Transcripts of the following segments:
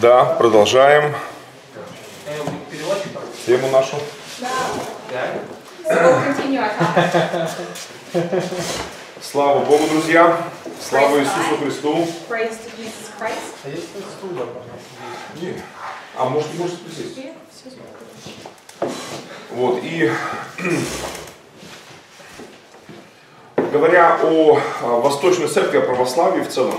Да, продолжаем тему нашу. Да. Слава Богу, друзья! Слава Иисусу. Христу! А есть пожалуйста? А может, может присесть? Вот, и говоря о а, Восточной Церкви, о православии в целом,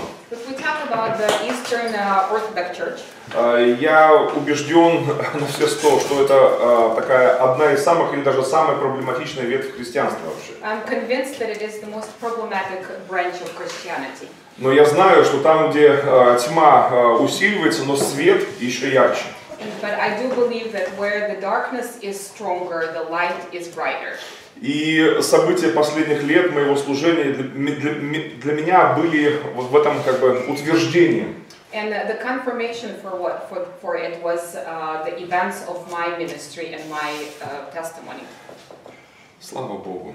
about the Eastern uh, Orthodox Church, а, я убежден на все сто, что это а, такая одна из самых или даже самая проблематичная ветвь христианства вообще. I'm convinced that it is the most problematic branch of Christianity. Но я знаю, что там, где а, тьма а, усиливается, но свет еще ярче. But I do believe that where the darkness is stronger, the light is brighter. И события последних лет моего служения для, для- для меня были вот в этом как бы утверждением. And the confirmation for what for, for it was uh, the events of my ministry and my uh, testimony. Слава Богу.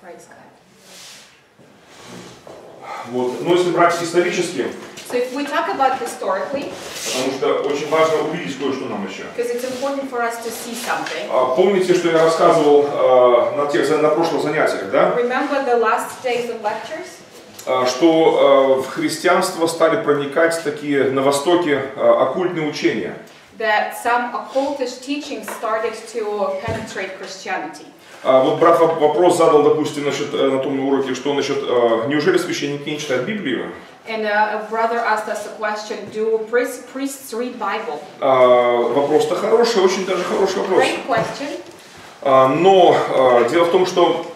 Praise God. Вот. Но если брать исторически, So if we talk about historically, потому что очень важно увидеть кое-что нам еще. it's important for us to see something. А, Помните, что я рассказывал а, на, тех, на прошлых занятиях, да? Remember the last days of lectures? А, Что а, в христианство стали проникать такие на Востоке а, оккультные учения. That some occultist teachings started to penetrate Christianity. А, Вот брат воп- вопрос задал, допустим, насчет, э, на том уроке, что насчет, а, неужели священники не читают Библию? And uh, a brother asked us a question, do priests, priests read Bible? А, Вопрос-то хороший, очень даже хороший вопрос. Great question. А, Но а, дело в том, что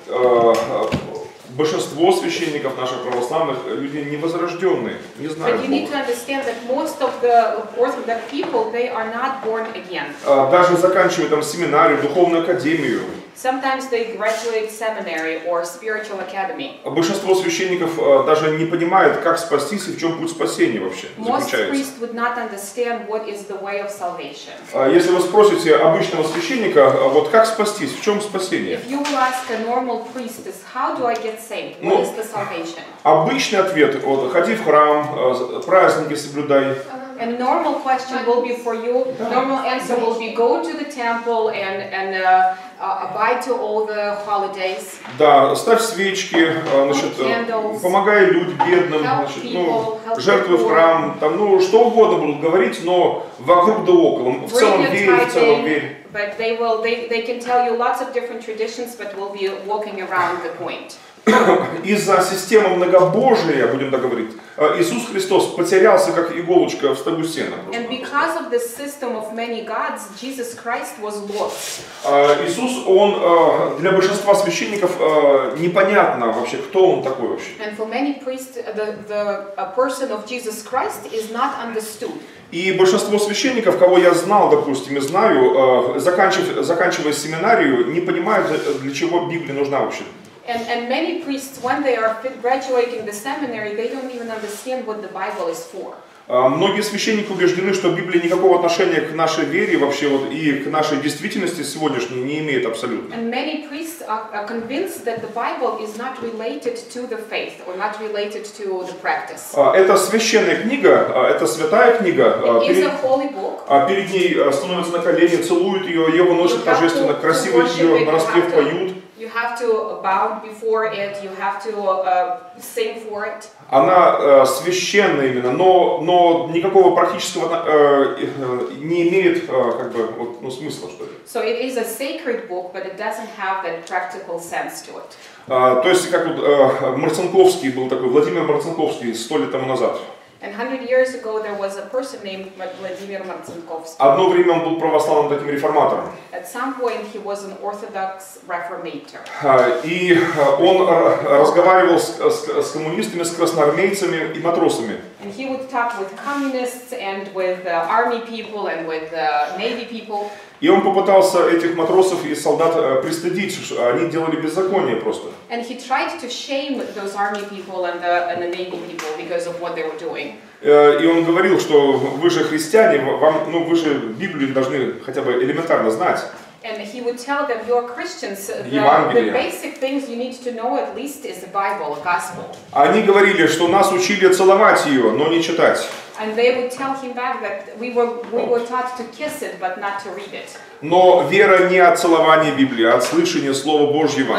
большинство священников наших православных люди невозрожденные, не знают Бога. to understand that most of the Orthodox people, they are not born again. Даже заканчивая там семинарию, духовную академию, Sometimes they graduate seminary or spiritual academy. большинство священников а, даже не понимают, как спастись и в чем путь спасения вообще Most заключается. priests would not understand what is the way of salvation. А, Если вы спросите обычного священника, а, вот как спастись, в чем спасение? If you will ask a normal priestess, how do I get saved? Ну, What is the salvation? Обычный ответ, вот, ходи в храм, а, праздники соблюдай, And a normal question will be for you, normal answer will be go to the temple and, and uh, uh, abide to all the holidays, Да, ставь свечки, а, значит, э, Candles. помогай людям, бедным, Help значит, ну, people, help жертвуй в people. храм, там, ну, что угодно будут говорить, но вокруг да около. В целом bring your верь, в целом tithing, верь. but they will, they, they can tell you lots of different traditions, but will be walking around the point. Из-за системы многобожия, будем так говорить, э, Иисус Христос потерялся, как иголочка в стогу сена. And because of this system of many gods, Jesus Christ was lost. А, Иисус, он э, для большинства священников э, непонятно вообще, кто он такой вообще. And for many priests, the, the person of Jesus Christ is not understood. И большинство священников, кого я знал, допустим, и знаю, э, заканчив- заканчивая семинарию, не понимают, для чего Библия нужна вообще. And, and many priests, when they are graduating the seminary, they don't even understand what the Bible is for. А, Многие священники убеждены, что Библия никакого отношения к нашей вере вообще вот, и к нашей действительности сегодняшней не имеет абсолютно. And many priests are, are convinced that the Bible is not related to the faith or not related to the practice. А, Это священная книга, а, это святая книга. Перед, перед ней становятся на колени, целуют ее, ее выносят торжественно, красиво ее на распев поют. Have to bow before it, you have to uh, sing for it. Она э, священная именно, но, но никакого практического э, э, не имеет э, как бы, вот, ну, смысла, что ли. So it is a sacred book, but it doesn't have that practical sense to it. А, то есть, как вот э, Марцинковский был такой, Владимир Марцинковский сто лет тому назад. And 100 years ago, there was a person named Vladimir Marcinkovsky. Одно время он был православным таким реформатором. At some point, he was an Orthodox reformator. А, И э, он разговаривал с, с- с коммунистами, с красноармейцами и матросами. And he would talk with communists and with uh, army people and with uh, navy people. И он попытался этих матросов и солдат э, пристыдить, что они делали беззаконие просто. And he tried to shame those army people and the, and the navy people because of what they were doing. Э, И он говорил, что вы же христиане, вам, ну, вы же Библию должны хотя бы элементарно знать. And he would tell them, you're Christians, the, Евангелие. the basic things you need to know at least is the Bible, the gospel. Они говорили, что нас учили целовать ее, но не читать. And they would tell him back that we were, we were taught to kiss it, but not to read it. Но вера не от целования Библии, а от слышания Слова Божьего.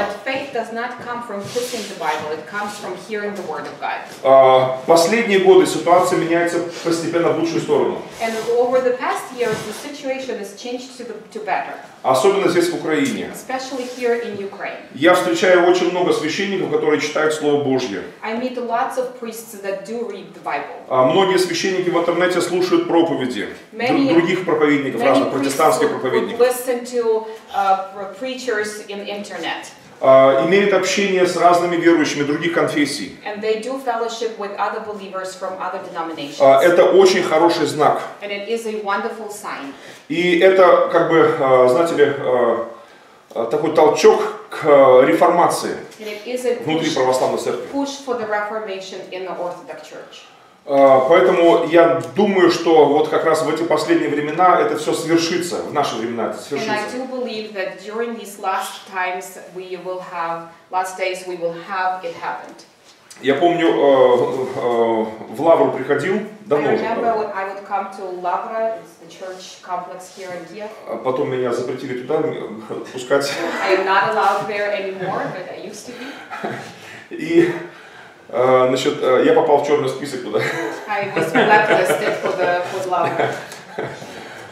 А, Последние годы ситуация меняется постепенно в лучшую сторону. Years, to, the, to Особенно здесь, в Украине. especially here in Ukraine. Я встречаю очень много священников, которые читают Слово Божье. А Многие священники в интернете слушают проповеди Many- дру- других проповедников, разных протестантских would проповедников. listen to uh, pre- preachers in internet, А, Имеют общение с разными верующими других конфессий. and they do fellowship with other believers from other denominations. А, Это очень хороший знак. And it is a wonderful sign. И это, как бы, а, знаете ли, такой толчок к реформации And it is a внутри православной церкви. А, Поэтому я думаю, что вот как раз в эти последние времена это все свершится, в наши времена это And I свершится. do believe that during these last times we will have, last days we will have it happened. Я помню, э, э, в Лавру приходил, давно уже. А Потом меня запретили туда э, пускать. I am not allowed there anymore, but I used to be. И, э, значит, э, я попал в черный список туда. I was blacklisted for the for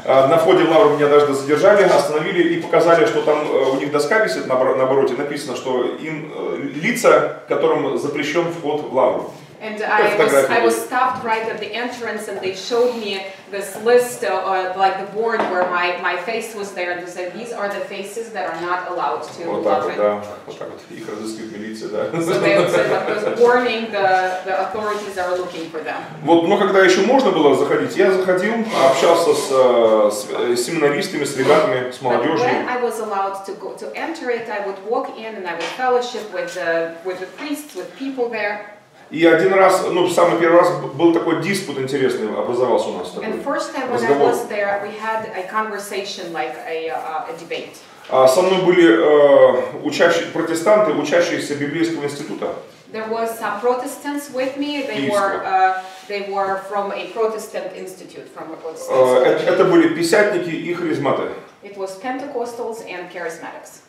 На входе в Лавру меня даже задержали, остановили и показали, что там э, у них доска висит на обороте, написано, что им э, лица, которым запрещен вход в Лавру. And I was, Фотографии I was были. stopped right at the entrance and they showed me this list, uh, uh, like the board where my, my face was there and they said, these are the faces that are not allowed to Вот так вот, Lavra. да. Вот так вот. Их разыскивает милиция, да. So they would say, like, there's warning, the, the authorities are looking for them. Вот, но когда еще можно было заходить, я заходил, общался с, э, с, э, семинаристами, с ребятами, с But молодежью. when I was allowed to go to enter it, I would walk in and I would fellowship with the, with the priests, with people there. И один раз, ну, самый первый раз был такой диспут интересный, образовался у нас такой. And first time when I разговор. was there, we had a conversation, like a, uh, a debate. А со мной были э, учащие, протестанты, учащиеся библейского института. There was some Protestants with me. They were uh, they were from a Protestant institute, from a Protestant Э, school. это, это были писятники и харизматы. It was Pentecostals and Charismatics.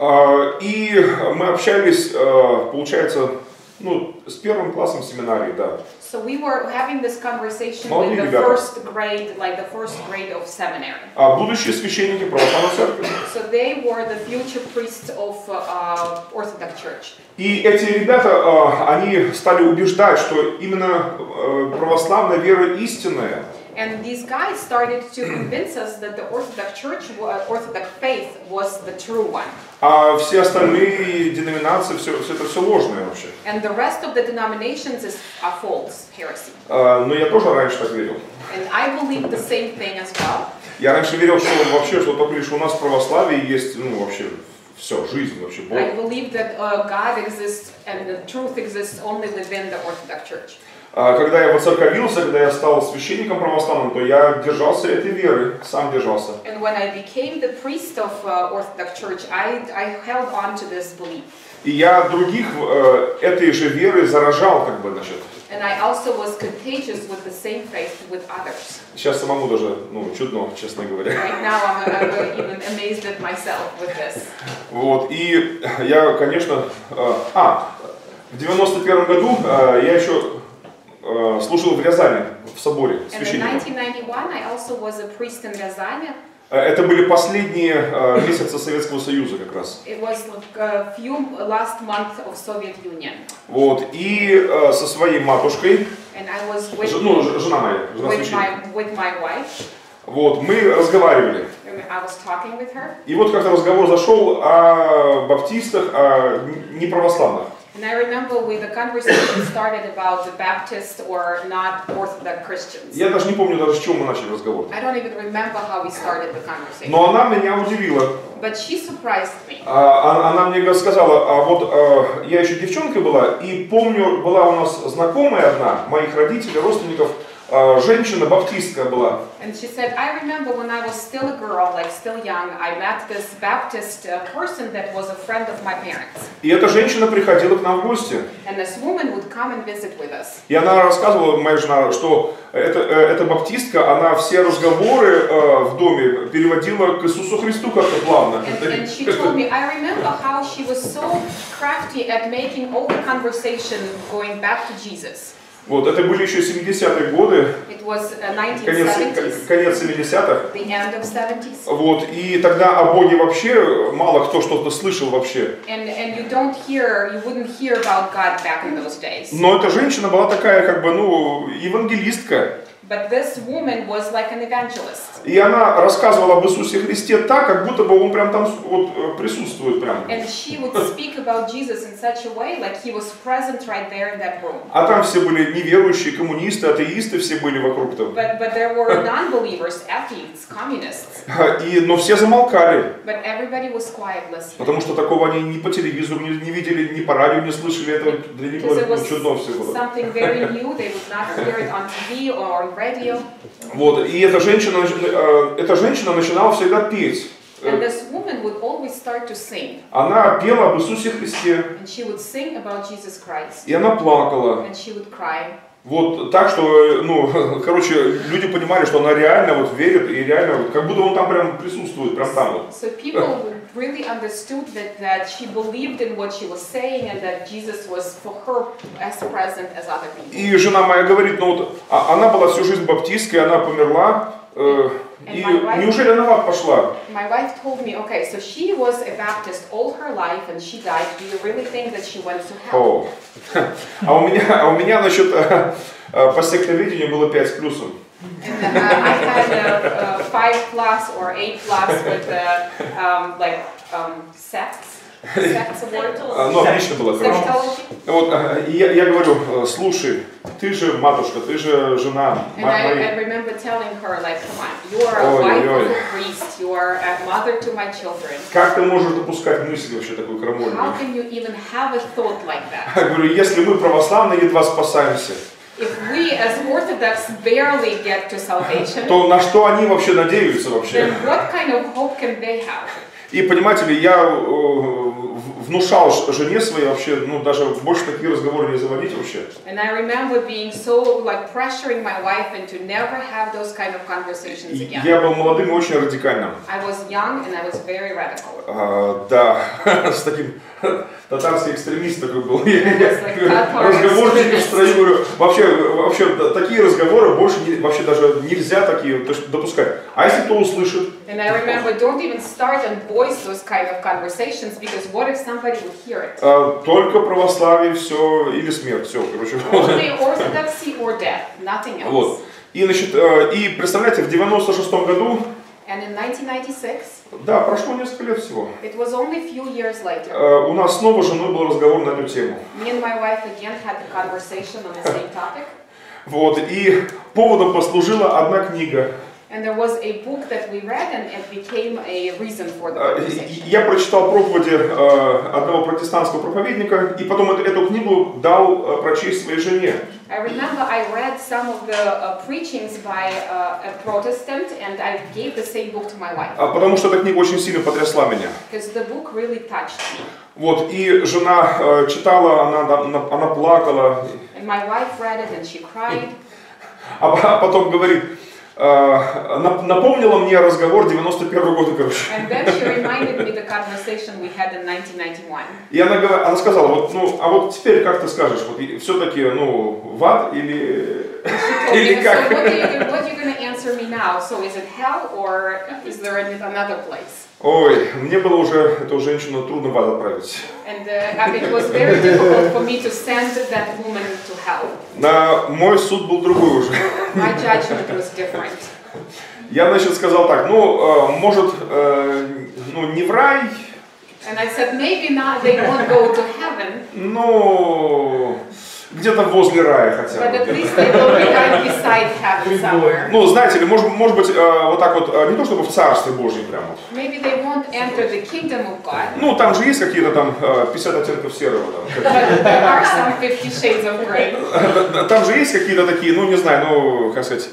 Э, и мы общались, э, получается, ну, с первым классом семинарии, да. So we were having this conversation Молодые with the ребята. first grade, like the first grade of seminary. А будущие священники православной церкви. So they were the future priests of uh, Orthodox Church. И эти ребята, э, они стали убеждать, что именно э, православная вера истинная. And these guys started to convince us that the Orthodox Church, wa- Orthodox faith, was the true one, А все остальные деноминации, все, все это все ложное вообще. and the rest of the denominations is a false heresy. А, Но я тоже раньше так верил. And I believe the same thing as well. Я раньше верил, что вообще, что только лишь у нас в православии есть, ну, вообще, все, жизнь вообще, Бог. I believe that uh, God exists and the truth exists only within the Orthodox Church. А Когда я воцерковился, когда я стал священником православным, то я держался этой веры, сам держался. And when I became the priest of uh, Orthodox Church, I, I held on to this belief. И я других э, этой же веры заражал, как бы, значит. And I also was contagious with the same faith with others. Сейчас самому даже, ну, чудно, честно говоря. Right now, I'm, I'm even amazed at myself with this. Вот, и я, конечно, э, а, в 91 году э, я еще э, служил в Рязани, в соборе, священником. 1991, I also was a priest in Ryazan. Э, Это были последние э, месяцы Советского Союза как раз. It was like a few last month of Soviet Union. Вот, и э, со своей матушкой, And I was with, ж- ну, жена моя, жена with, священника, my, with my wife. вот, мы разговаривали. And I was talking with her. И вот как-то разговор зашел о баптистах, о неправославных. And I remember we, the conversation started about the Baptist or not Orthodox Christians. Я даже не помню даже с чего мы начали разговор. I don't even remember how we started the conversation. Но она меня удивила. But she surprised me. А, а- Она мне сказала, а вот а, я еще девчонкой была, и помню, была у нас знакомая одна, моих родителей, родственников, женщина баптистка была. And she said, I remember when I was still a girl, like still young, I met this Baptist uh, person that was a friend of my parents. И эта женщина приходила к нам в гости. And this woman would come and visit with us. И она рассказывала, моя жена, что это, э, эта баптистка, она все разговоры э, в доме переводила к Иисусу Христу как-то плавно. And, and she told me, I remember how she was so crafty at making all the conversation going back to Jesus. Вот, это были еще 70-е годы, uh, конец, 1970s, конец 70-х. the end of 70s. Вот, и тогда о Боге вообще мало кто что-то слышал вообще. And, and hear. Но эта женщина была такая, как бы, ну, евангелистка. But this woman was like an evangelist. И она рассказывала об Иисусе Христе так, как будто бы он прям там вот, э, присутствует прям. And she would speak about Jesus in such a way like he was present right there in that room. А там все были неверующие, коммунисты, атеисты, все были вокруг там. But, but there were non-believers, atheists, communists. И, но все замолкали, But everybody was quiet listening. потому что такого они ни по телевизору не, не видели, ни по радио не слышали, это для них было Because it ну, was чудно все было. something very new. They would not hear it on TV or radio. Вот, и эта женщина, э, эта женщина начинала всегда петь. And Э, this woman would always start to sing. Она пела об Иисусе Христе, And she would sing about Jesus Christ. и она плакала. And she would cry. Вот так, что, ну, короче, люди понимали, что она реально вот верит, и реально, как будто он там прям присутствует, прям там вот. So people really understood that, that she believed in what she was saying and that Jesus was for her as present as other people. И жена моя говорит, ну вот, а- она была всю жизнь баптисткой, она померла, и неужели она в ад пошла? My wife told me, okay, so she was a Baptist all her life and she died. Do you really think that she went to hell? О. А у меня, а у меня насчет э, э, по сектоведению было 5 с плюсом. And uh, I had a, a five plus or eight plus with uh, um, like um, sects, А, Ну, отлично было, sextology. Вот, э, и я, я говорю, э, слушай, ты же матушка, ты же жена моей. Как ты можешь допускать мысль вообще такую крамольную? Я говорю, если мы православные едва спасаемся, If we as Orthodox barely get to salvation, то на что они вообще надеются then вообще? what kind of hope can they have? И понимаете ли, я э, внушал жене своей вообще, ну даже больше такие разговоры не заводить вообще. And I remember being so like pressuring my wife into never have those kind of conversations again. Я был молодым и очень радикальным. I was young and I was very radical. А, да, с таким татарский экстремист такой был. Разговорчики в строю говорю. Вообще, вообще такие разговоры больше не- вообще даже нельзя такие то есть, допускать. А если кто услышит? And I remember don't even start and voice those kind of conversations because what if somebody would hear it? А, только православие, все, или смерть, все, короче. Only orthodoxy or death, nothing else. Вот. И, значит, э, и представляете, в 96 году, And in 1996, да, прошло несколько лет всего, it was only few years later, э, у нас снова с женой был разговор на эту тему. me and my wife again had the conversation on the same topic. Вот, и поводом послужила одна книга. And there was a book that we read and it became a reason for the Э, conversation. Я прочитал проповеди э, одного протестантского проповедника, и потом эту, книгу дал э, прочесть своей жене. I remember I read some of the uh, preachings by uh, a Protestant and I gave the same book to my wife А, Потому что эта книга очень сильно потрясла меня. because the book really touched me. Вот, и жена э, читала, она, она, она плакала, And my wife read it and she cried. а по- а потом говорит, э, напомнила мне разговор 91 года, короче. And then she reminded me the conversation we had in 1991. И она, говор- она сказала, вот, ну, а вот теперь как ты скажешь, вот все-таки, ну, в ад или, или me, so как? what you, what are you going to answer me now? So is it hell or is there another place? Ой, мне было уже эту женщину трудно в ад отправить. And uh. На мой суд был другой уже. Я, значит, сказал так, ну, э, может, э, ну, не в рай, And I said, maybe not, they won't go to heaven, но где-то возле рая хотя бы. Ну, знаете ли, может, может быть, э, вот так вот, э, не то чтобы в Царстве Божьем прям вот. Maybe they won't enter the kingdom of God. Ну, там же есть какие-то там э, 50 оттенков серого. Там. Там же есть какие-то такие, ну, не знаю, ну, как сказать,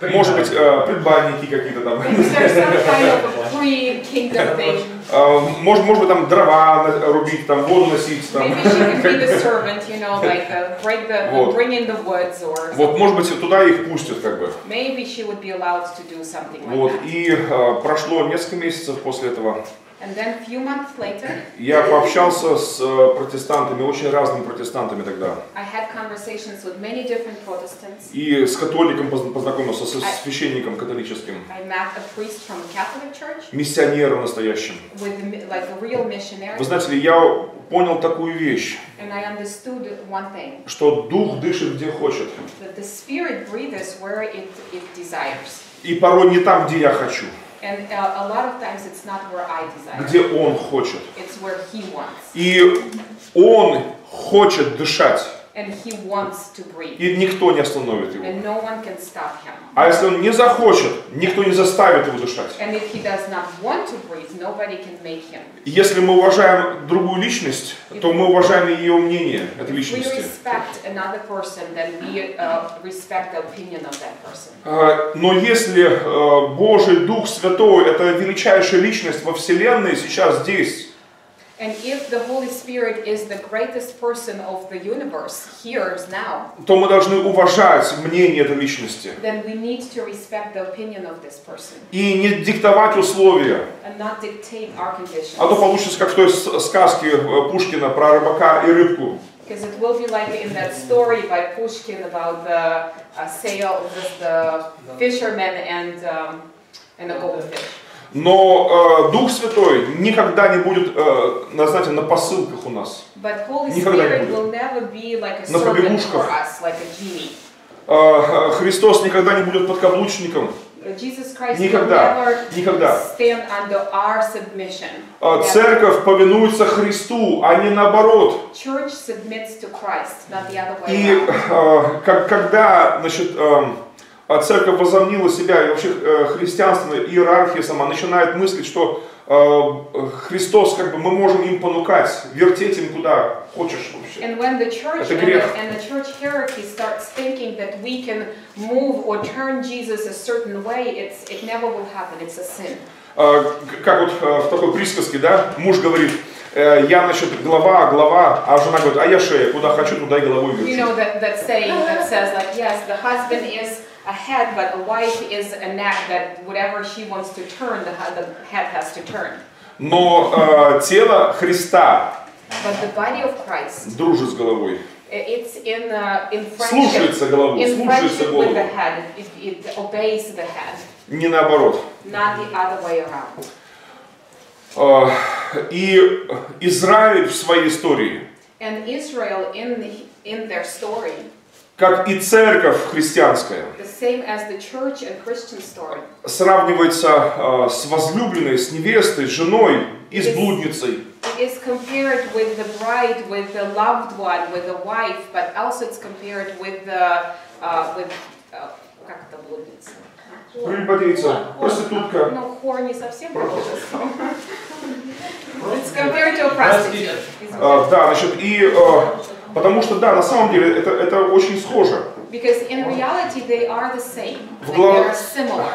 может быть, э, предбанники какие-то там. Э, Может, может быть, там дрова рубить, там воду носить. Там. Servant, you know, like uh, the, Вот. Вот, может быть, туда их пустят, как бы. maybe she would be allowed to do something like Вот, that. и э, прошло несколько месяцев после этого. And then a few months later, Я пообщался с э, протестантами, очень разными протестантами тогда. I had conversations with many different Protestants. И с католиком поз- познакомился, со священником католическим, I met a priest from a Catholic church миссионером настоящим. with like a real missionary, Вы знаете я понял такую вещь, and I understood one thing: что дух дышит где хочет. that the Spirit breathes where it, it desires. И порой не там, где я хочу, And uh, a lot of times it's not where I desire, где он хочет. it's where He wants. И он хочет дышать, And He wants to breathe. и никто не остановит его. And no one can stop Him. А если он не захочет, никто не заставит его дышать. And if He does not want to breathe, nobody can make Him. Если мы уважаем другую личность, то мы уважаем ее мнение этой If we личности. respect another person, then we uh, respect the opinion of that person. А, Но если э, Божий Дух Святой, это величайшая личность во Вселенной сейчас здесь, то мы должны уважать мнение этой личности then we need to respect the opinion of this person и не диктовать условия. and not dictate our conditions. А то получится, как в той сказке э, Пушкина про рыбака и рыбку. Because it will be like in that story by Pushkin about the uh, sail, the, the fisherman and, um, and the goldfish. Но э, Дух Святой никогда не будет, э, на, знаете, на посылках у нас. Никогда не будет. like На побегушках. us, like genie. Э, Христос никогда не будет подкаблучником. Никогда. Никогда. Э. Церковь повинуется Христу, а не наоборот. Christ, И э, как- когда значит, а церковь возомнила себя, и вообще э, христианство, иерархия сама начинает мыслить, что э, Христос, как бы мы можем им понукать, вертеть им куда хочешь вообще. And when the church Это and the, грех. and the church hierarchy starts thinking that we can move or turn Jesus a certain way, it's, it never will happen. It's a sin. К- Как вот э, в такой присказке, да, муж говорит, я, значит, глава, глава, а жена говорит, а я шея, куда хочу, туда и головой You верчу. know that, that saying that says like, yes, the husband is a head, but a wife is a neck that whatever she wants to turn, the, head has to turn. Но э, тело Христа But the body of Christ, дружит с головой, it's in, uh, in слушается головой, in слушается with the голову, head. It, it obeys the head, не наоборот. not the other way around. Э, И Израиль в своей истории, And Israel in, the, in their story, как и церковь христианская, сравнивается э, с возлюбленной, с невестой, с женой и с блудницей. is compared with the bride, with the loved one, with the wife, but also it's compared with the, uh, with, uh, как это блудница? Прелюбодейца, проститутка. Ну, хор не совсем. It's compared to a prostitute. Э, Да, значит, и э, потому что, да, на самом деле это, это очень схоже. Because in reality they are the same. В Like глав- they are similar.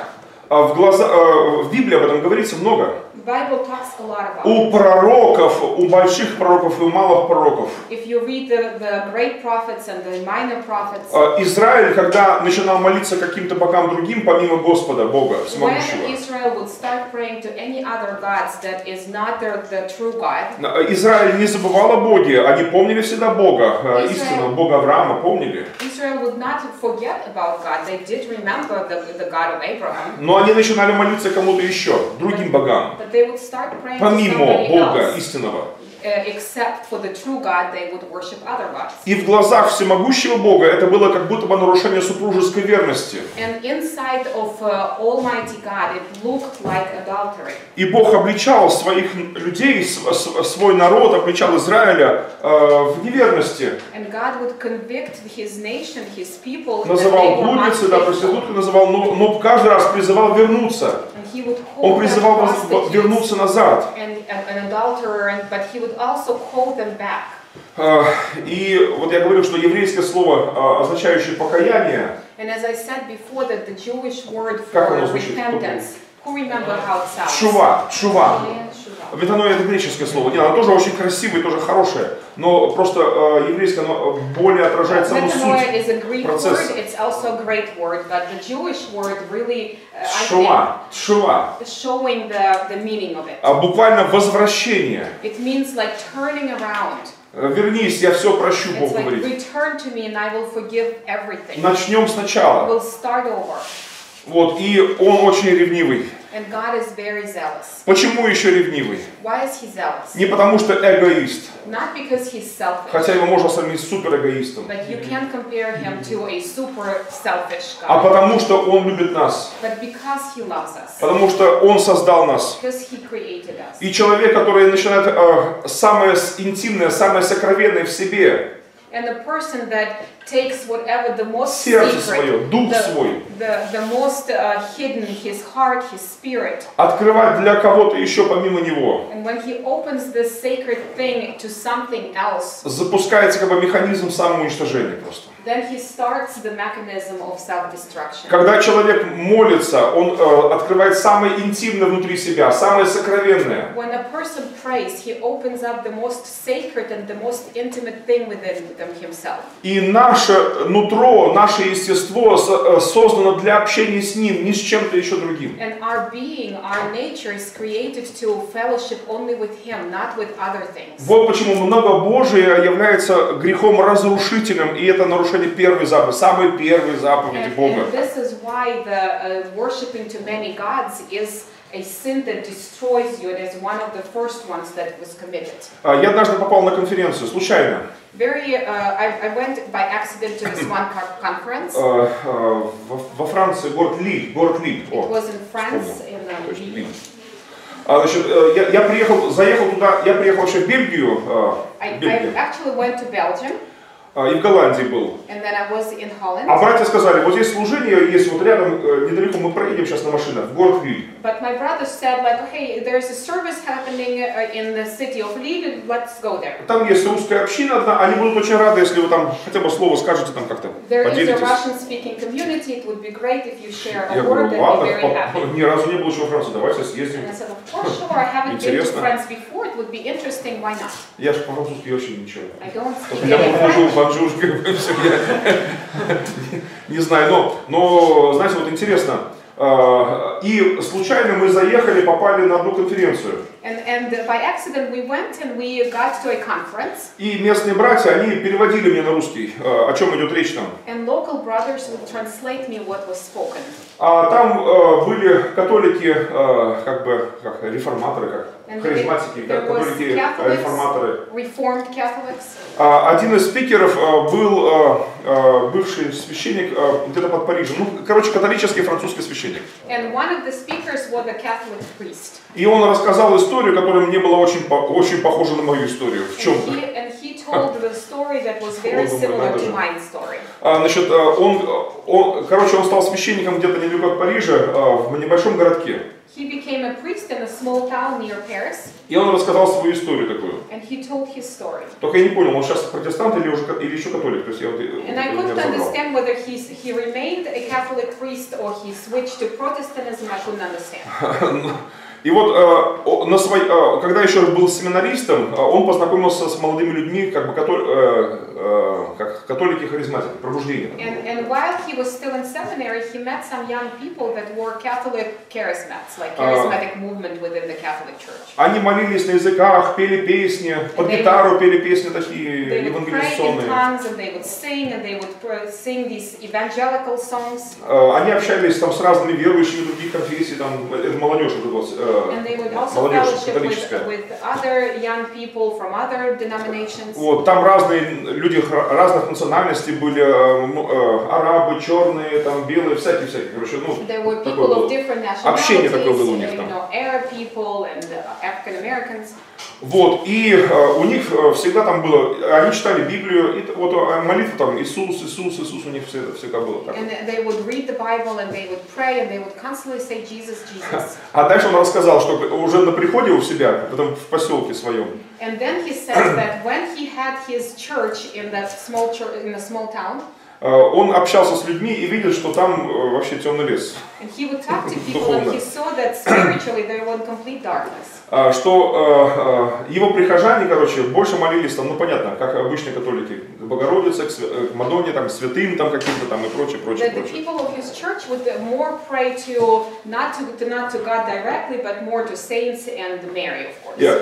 А В, глаза, э, в Библии об этом говорится много. The Bible talks a lot about У пророков, у больших пророков и у малых пророков. If you read the, the great prophets and the minor prophets, Э, Израиль, когда начинал молиться каким-то богам другим, помимо Господа, Бога when всемогущего, Israel would start praying to any other gods that is not the, the true God, Израиль не забывал о Боге, они помнили всегда Бога, э, истинного Бога Авраама, помнили. Israel would not forget about God. They did remember the, the God of Abraham, Но они начинали молиться кому-то еще, другим богам, but they would start praying to помимо somebody Бога else. истинного. Uh, except for the true God, they would worship other gods. И в глазах всемогущего Бога это было как будто бы нарушение супружеской верности. And inside of uh, Almighty God, it looked like adultery. И Бог обличал своих людей, свой народ, обличал Израиля э, в неверности. And God would convict His nation, His people, Называл блудницей, да, проституткой называл, но, но каждый раз призывал вернуться. And He would Он призывал вернуться назад. and an, an adulterer, and, but He would also call them back. Э, И вот я говорил, что еврейское слово, э, означающее покаяние, And as I said before, that the Jewish word for repentance, who remember how it sounds? чува, чува. Оно это греческое слово. Нет, оно тоже очень красивое, тоже хорошее. Но просто э, еврейское оно более отражает саму суть. is a Greek процесс. word, it's also a great word, but the Jewish word really, uh, I Шува, showing the, the meaning of it. А буквально возвращение. It means like turning around. Э, Вернись, я все прощу, Бог like говорит. Начнем сначала. We'll start over. Вот, и он очень ревнивый. And God is very zealous. Почему еще ревнивый? Why is he zealous? Не потому что эгоист, Not because he's selfish, хотя его можно сравнить с суперэгоистом, but you can't compare him to a super selfish а God. потому что он любит нас, But because he loves us, потому что он создал нас. because he created us. И человек, который начинает э, самое интимное, самое сокровенное в себе, And the person that takes whatever the most сердце secret, свое, дух the, свой, the, the most uh, hidden, his heart, his spirit, открывать для кого-то еще помимо него, and when he opens this sacred thing to something else, запускается как бы механизм самоуничтожения просто. Then he starts the mechanism of self-destruction. Когда человек молится, он э, открывает самое интимное внутри себя, самое сокровенное. When a person prays, he opens up the most sacred and the most intimate thing within them himself. И наше нутро, наше естество э, создано для общения с Ним, ни с чем-то еще другим. And our being, our nature is created to fellowship only with him, not with other things. Вот почему многобожие является грехом разрушительным, и это нарушение первой заповеди, самой первой заповеди And, Бога. and this is why the uh, worshiping to many gods is a sin that destroys you. It is one of the first ones that was committed. А, Я однажды попал на конференцию, случайно, Very, uh, I, I went by accident to this one co- conference. э, э, во во Франции, город Лиль, город Лиль. It О, was in France, in uh, Lille. А, значит, э, я, я приехал, заехал туда, я приехал вообще в Бельгию, э, I, в I Бельгию, actually went to Belgium, а, и в Голландии был. А братья сказали, вот здесь служение есть вот рядом, э, недалеко, мы проедем сейчас на машинах, в город Лиль. But my brother said, like, okay, there's a service happening uh, in the city of Lille, let's go there. Там есть русская община одна, они будут очень рады, если вы там хотя бы слово скажете, там как-то There is a поделитесь. Russian-speaking community. It would be great if you share Я word говорю, ладно, very happy. ни разу не был еще во Франции, давайте съездим. And I said, of course, sure. I haven't been to Интересно. France before. It would be interesting. Why not? Я же по-французски очень ничего. I don't speak Bonjour, все, я не знаю, но, но, знаете, вот интересно, э, и случайно мы заехали, попали на одну конференцию, And, and by accident, we went and we got to a conference. и местные братья, они переводили мне на русский, э, о чем идет речь там. And local brothers would translate me what was spoken. А там э, были католики, как бы, как реформаторы, как харизматики, Catholics, реформаторы. А, Один из спикеров э, был э, бывший священник где-то под Парижем. Ну, короче, католический французский священник. И он рассказал историю, которая мне была очень, очень похожа на мою историю. В чем? And he, and he told the story that was very О, думаю, similar надо to же. my story. А, значит, э, он, он, короче, он стал священником где-то недалеко от Парижа, э, в небольшом городке. He became a priest in a small town near Paris, И он рассказал свою историю такую. and he told his story. Только я не понял, он сейчас протестант или, уже, или еще католик? То есть я вот, э, And I не couldn't understand whether he's, he remained a Catholic priest or he switched to Protestantism. I couldn't understand. И вот э, на свой, э, когда еще был семинаристом, э, он познакомился с молодыми людьми, как бы католь- э, э, как католики харизматики, пробуждение. And, and while he was still in seminary, he met some young people that were Catholic charismats, like charismatic movement within the Catholic Church. Они молились на языках, пели песни, под гитару пели песни такие евангелизационные. Они общались там с разными верующими других конфессий, там, молодежь, вот это вот, And they would also молодежь fellowship with, католическая. with other young people from other denominations. Вот, там разные люди разных национальностей были, э, э, арабы, черные, там, белые, всякие-всякие, короче, ну, такое было. Общение такое было у них там. Uh. Вот, и э, у них э, всегда там было, они читали Библию, и вот э, молитва там Иисус, Иисус, Иисус у них всегда, всегда было так. Say, Jesus, Jesus. А дальше он рассказал, что уже на приходе у себя, потом в поселке своем, And then he says that when he had his church in that small church, in a small town, э, он общался с людьми и видел, что там э, вообще темный лес. А, Что э, э, его прихожане, короче, больше молились там, ну понятно, как обычные католики, к Богородице, к, э, Мадонне, там, святым там каким-то там и прочее, прочее, прочее.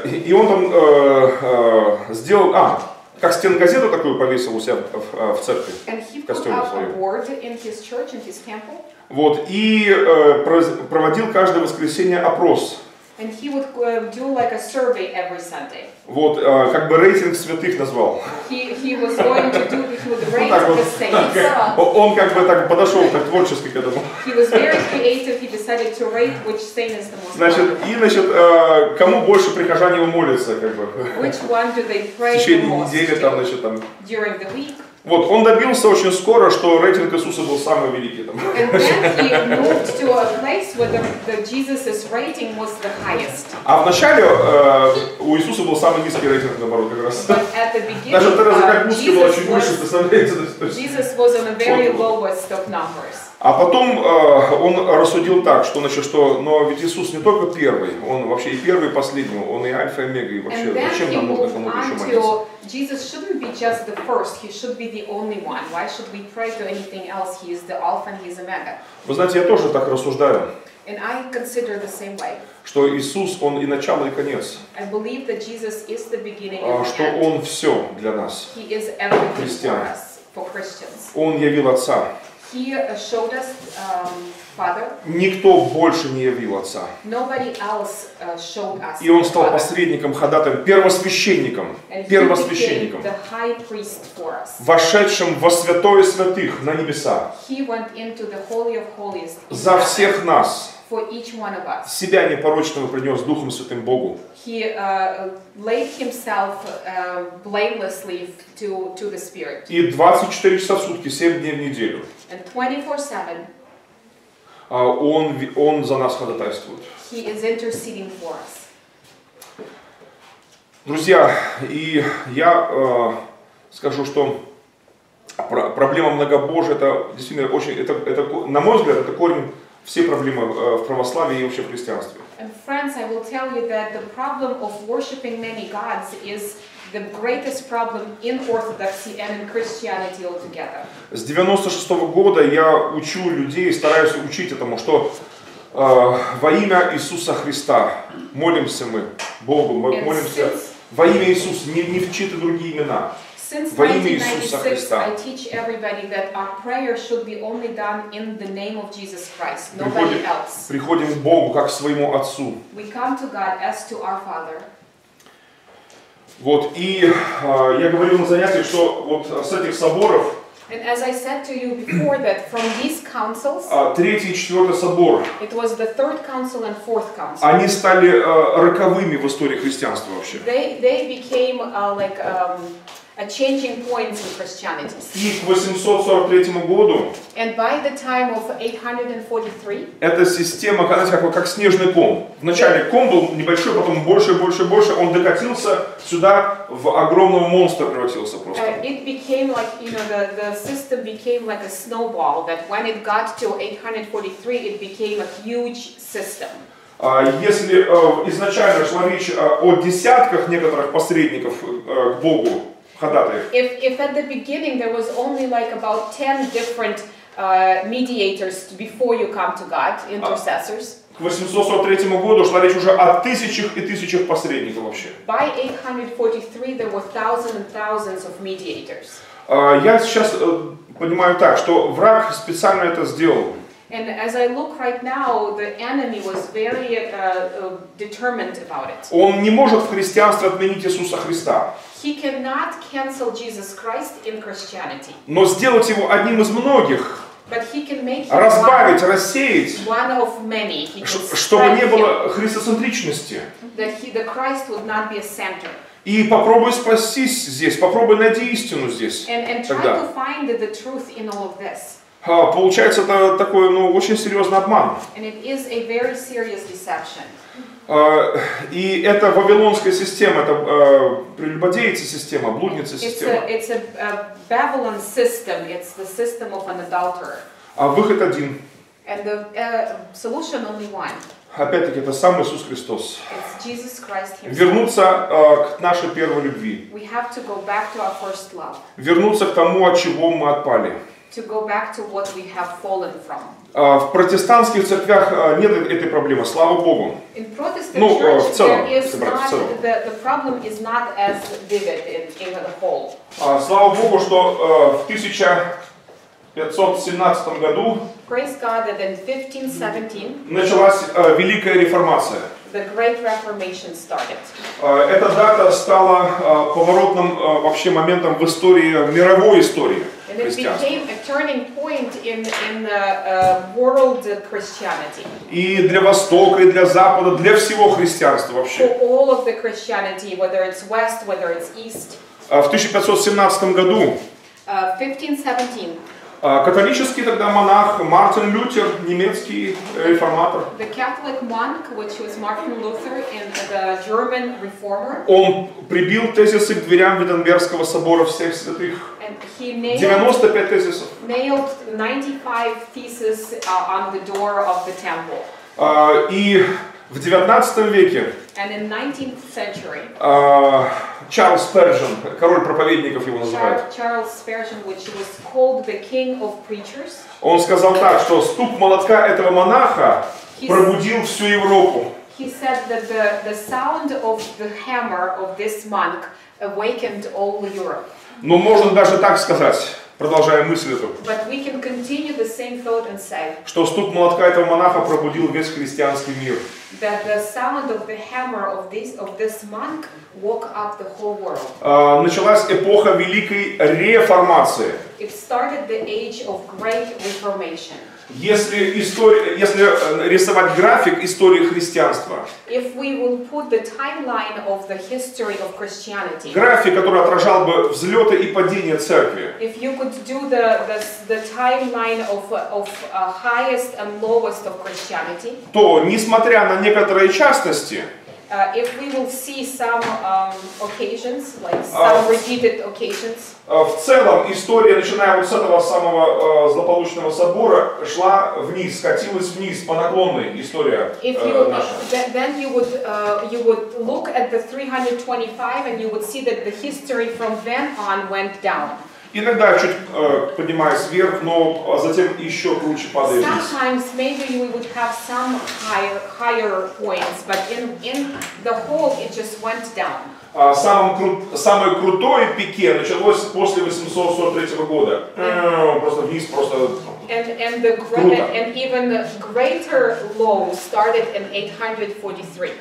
И, он там э, э, сделал, а, как стенгазету такую повесил у себя в, в- в церкви. Put Костюме своем. Вот, и э, проводил каждое воскресенье опрос. And he would uh, do like a survey every Sunday. Вот, э, как бы рейтинг святых назвал. He, he was going to do, he would rate так вот. the saints. О- Он как бы так подошел так творчески к этому. He was very creative, he decided to rate which saint is the most Значит, и значит, э, кому больше прихожане его молятся, как бы. Which one do they В pray the течение недели там, значит, там. during the week? Вот, он добился очень скоро, что рейтинг Иисуса был самый великий там. А вначале э, у Иисуса был самый низкий рейтинг, наоборот, как раз. Даже Тереза uh, Кальбуски была Jesus, чуть выше, представляете? Jesus was on a very Вот. lowest of numbers. А потом э, он рассудил так, что, значит, что, но ведь Иисус не только первый, он вообще и первый, и последний, он и альфа, и омега, и вообще, зачем нам нужно кому-то еще молиться? Jesus shouldn't be just the first, he should be the only one. Why should we pray to anything else? He is the Alpha and he is Omega. Вы знаете, я тоже так рассуждаю, And I consider the same way. что Иисус, Он и начало, и конец, I believe that Jesus is the beginning а, and the что end. Он все для нас. He is everything for Христиан. us, for Christians. Он явил Отца. He uh, showed us um, Father. Никто больше не явил Отца. Nobody else uh, showed us И Он стал посредником, ходатаем, первосвященником, And первосвященником, the high priest for us. вошедшим во святое святых на небеса, He went into the Holy of Holies in за всех нас, for each one of us. себя непорочного принес Духом Святым Богу. He uh, laid himself uh, blamelessly to, to the Spirit. И 24 часа в сутки, 7 дней в неделю And 24-7, он, ви- он за нас ходатайствует. He is interceding for us. Друзья, и я э, скажу, что про- проблема многобожия, это действительно очень, это, это, на мой взгляд, это корень всей проблемы э, в православии и вообще в христианстве. And friends, I will tell you that the problem of worshiping many gods is the greatest problem in Orthodoxy and in Christianity altogether. С 96 года я учу людей, стараюсь учить этому, что э, во имя Иисуса Христа молимся мы Богу, мы And молимся since, во имя Иисуса, не, не в чьи-то другие имена. since Во имя Иисуса 1996, Христа. I teach everybody that our prayer should be only done in the name of Jesus Christ, Приходим, nobody else. приходим к Богу, как к своему Отцу. We come to God as to our Father. Вот, и э, я говорил на занятиях, что вот с этих соборов, And as I said to you before, that from these councils, а, третий и четвертый собор, it was the third council and fourth council. они стали э, роковыми в истории христианства вообще. They, they became uh, like um, a changing point in Christianity. И к 843 году And by the time of 843, эта система, знаете, как, как снежный ком. Вначале ком был небольшой, потом больше, больше, больше. Он докатился сюда, в огромного монстра превратился uh, просто. it became like, you know, the, the system became like a snowball, that when it got to 843, it became a huge system. А Если э, изначально шла речь э, о десятках некоторых посредников э, к Богу, ходатаев, If, if at the beginning there was only like about 10 different uh, mediators before you come to God, intercessors, к 843 году шла речь уже о тысячах и тысячах посредников вообще. by 843 there were thousands and thousands of mediators. А, Я сейчас э, понимаю так, что враг специально это сделал. And as I look right now, the enemy was very uh, uh, determined about it. Он не может в христианстве отменить Иисуса Христа, He cannot cancel Jesus Christ in Christianity, но сделать его одним из многих, but he can make him разбавить, one, рассеять, one of many. He can чтобы не было христоцентричности. that he, the Christ would not be a center. И попробуй спастись здесь, попробуй найти истину здесь. And, and try Тогда. to find the truth in all of this. А, Получается, это такой, ну, очень серьезный обман. And it is a very serious deception. А, И это вавилонская система, это прелюбодейца система, блудница It's система. a, it's a, a Babylon system. It's the system of an adulterer. А выход один. And the uh, solution only one. Опять-таки, это сам Иисус Христос. It's Jesus Christ Himself. Вернуться а, к нашей первой любви. We have to go back to our first love, Вернуться к тому, от чего мы отпали. To go back to what we have fallen from. А, В протестантских церквях а, нет этой проблемы, слава Богу. In Protestant Ну, э, в целом, there is если брать в целом. the, the problem is not as vivid in, in the whole. А, Слава Богу, что а, в 1517 году Praise God that in 1517, началась а, Великая Реформация. the Great Reformation started. Эта дата стала поворотным вообще моментом в истории, мировой истории And it христианства. became a turning point in, in uh, uh, world Christianity. И для Востока, и для Запада, для всего христианства For вообще. all of the Christianity, whether it's West, whether it's East. А В 1517 году Uh, 1517, а, католический тогда монах Мартин Лютер, немецкий э, реформатор, the Catholic monk, which was Martin Luther, and the German reformer, он прибил тезисы к дверям Виттенбергского собора всех святых. and he nailed 95 тезисов. nailed 95 theses uh, on the door of the temple. А, И в 19 веке And in 19th century, а, Чарльз Перджин, король проповедников его называют, он сказал так, что стук молотка этого монаха пробудил всю Европу. he said that the, the sound of the hammer of this monk awakened all Europe. Но можно даже так сказать, продолжая мысль эту, But we can continue the same thought and say что стук молотка этого монаха пробудил весь христианский мир. that the sound of the hammer of this of this monk woke up the whole world. А, Началась эпоха Великой Реформации. It started the age of great reformation. Если, история, если э, рисовать график истории христианства, график, который отражал бы взлеты и падения церкви, if you could do the, the, the timeline of, of uh, highest and lowest of Christianity, то, несмотря на некоторые частности, uh, if we will see some um, occasions, like Uh, some repeated occasions, э, в целом история, начиная вот с этого самого э, злополучного собора, шла вниз, скатилась вниз по наклонной история if э, you, наша. then, then you would uh, you would look at the 325 and you would see that the history from then on went down. Иногда чуть э, поднимаясь вверх, но затем еще круче вниз. Sometimes maybe we would have some higher higher points, but in in the whole it just went down. А самым кру- самое крутое пике началось после 843 года. Э, Просто вниз, просто... And and the Круто. and, and even the greater low started in 843.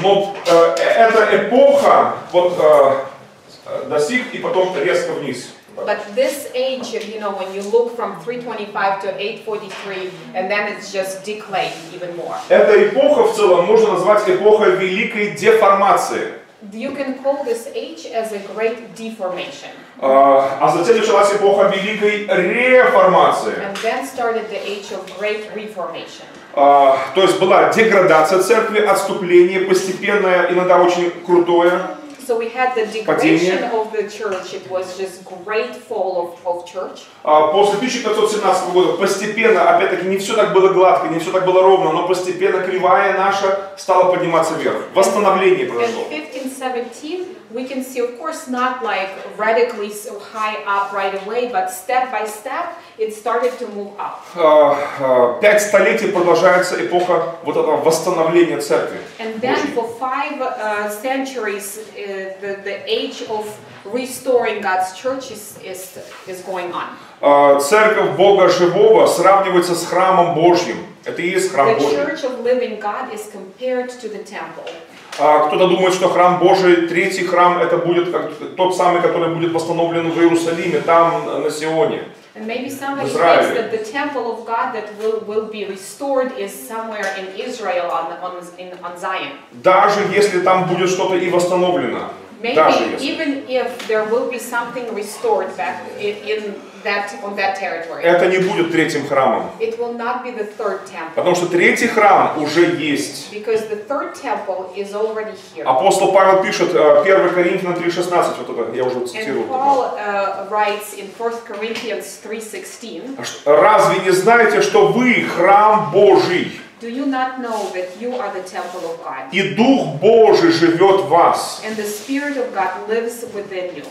Но э, эта эпоха вот э, достиг и потом резко вниз. But this age, you know, when you look from 325 to 843, and then it's just declined even more. Эта эпоха в целом можно назвать эпохой великой деформации. You can call this age as a great deformation. А а затем началась эпоха великой реформации. And then started the age of great reformation. А, То есть была деградация церкви, отступление постепенное, иногда очень крутое. So we had the degradation of the church, it was just great fall of, of church. А После 1517 года постепенно, опять-таки, не все так было гладко, не все так было ровно, но постепенно кривая наша стала подниматься вверх. Восстановление In произошло. 1517, we can see, of course, not like radically so high up right away, but step by step, it started to move up. А, а, Пять столетий продолжается эпоха вот этого восстановления церкви. And then for five uh, centuries, uh, the, the age of restoring God's church is, is, is going on. А, Церковь Бога Живого сравнивается с храмом Божьим. Это и есть храм The Божий. church of living God is compared to the temple. А Кто-то думает, что храм Божий, третий храм, это будет как тот самый, который будет восстановлен в Иерусалиме, там, на Сионе. And maybe somebody Israel. thinks that the temple of God that will, will be restored is somewhere in Israel on, on, in, on Zion. Даже если там будет что-то и восстановлено. Даже Maybe если. even if there will be something restored back in, in that, on that territory. Это не будет третьим храмом. It will not be the third temple. Потому что третий храм уже есть. Because the third temple is already here. Апостол Павел пишет, э, 1 Коринфянам 3,16, вот это, я уже And цитирую. Paul uh, writes in 1 Corinthians 3.16, Разве не знаете, что вы храм Божий, Do you not know that you are the temple of God? и Дух Божий живет в вас? And the Spirit of God lives within you.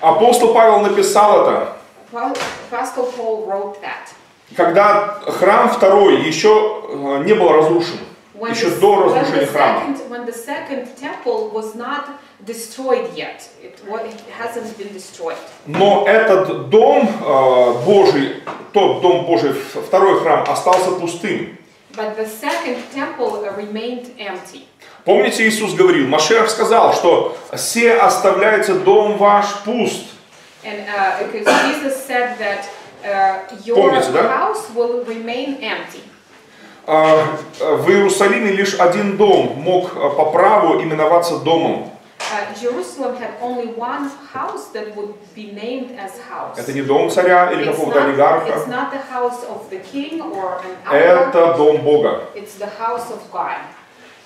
Апостол Павел написал это, Paul, Apostle Paul wrote that. когда храм второй еще э, не был разрушен, When еще the, до разрушения храма. when the second temple was not destroyed yet, it, it hasn't been destroyed. Но этот дом э, Божий, тот дом Божий, второй храм, остался пустым. But the second temple remained empty. Помните, Иисус говорил, Машех сказал, что «Се оставляется дом ваш пуст». And uh, because Jesus said that uh, your Помните, да? house will remain empty. А, э, В Иерусалиме лишь один дом мог э, по праву именоваться домом. Uh, Jerusalem had only one house that would be named as house. Это не дом царя или какого-то it's олигарха. not the house of the king or an oligarch. Это дом Бога. It's the house of God.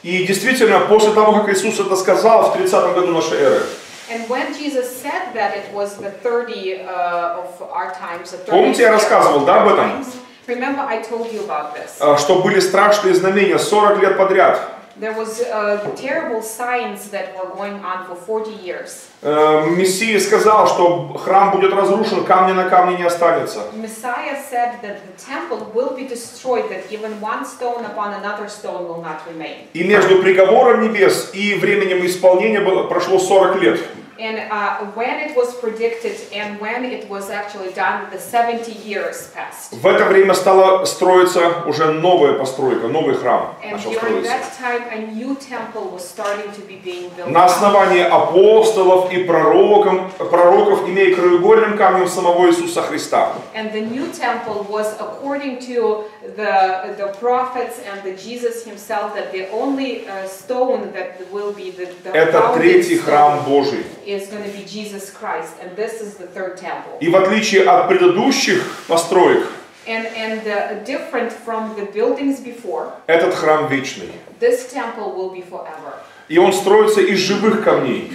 И действительно, после того, как Иисус это сказал в 30 году нашей эры, And when Jesus said that it was the 30 uh, of our times, the 30 Помните, я рассказывал, да, об этом? remember I told you about this. э, что были страшные знамения 40 лет подряд. There was uh, terrible signs that were going on for 40 years. Э, Мессия сказал, что храм будет разрушен, камня на камне не останется. Messiah said that the temple will be destroyed, that even one stone upon another stone will not remain. И между приговором небес и временем исполнения было, прошло 40 лет. And uh, when it was predicted and when it was actually done, the 70 years passed. В это время стала строиться уже новая постройка, новый храм And начал строиться. that time, a new temple was starting to be being built. На основании апостолов и пророков, пророков имея краеугольным камнем самого Иисуса Христа. And the new temple was according to the, the prophets and the Jesus himself, that the only uh, stone that will be the, the Это founding третий stone храм Божий. is going to be Jesus Christ, and this is the third temple. И в отличие от предыдущих построек, And, and uh, different from the buildings before, этот храм вечный. this temple will be forever, И он строится из живых камней.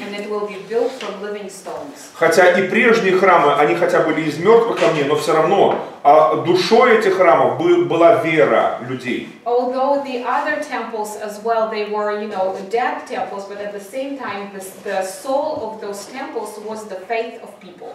Хотя и прежние храмы, они хотя были из мертвых камней, но все равно а душой этих храмов бы- была вера людей. Well, were, you know, temples, time, the, the.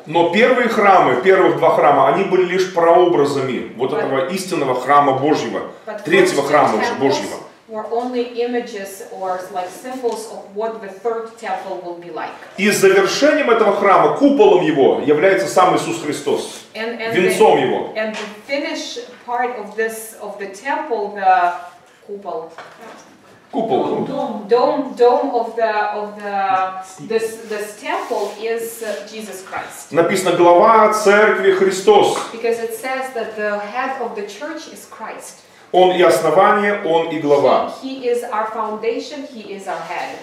Но первые храмы, первых два храма, они были лишь прообразами вот этого истинного храма Божьего, третьего храма уже Божьего. were only images or like symbols of what the third temple will be like. И завершением этого храма, куполом его, является сам Иисус Христос, And, and, венцом the, его. and the finish part of this, of the temple, the купол, Купол. dome, dome of the, of the, this, this temple is uh, Jesus Christ. Написано глава церкви Христос. Because it says that the head of the church is Christ. Он и основание, он и глава. He, is our foundation, he is our head.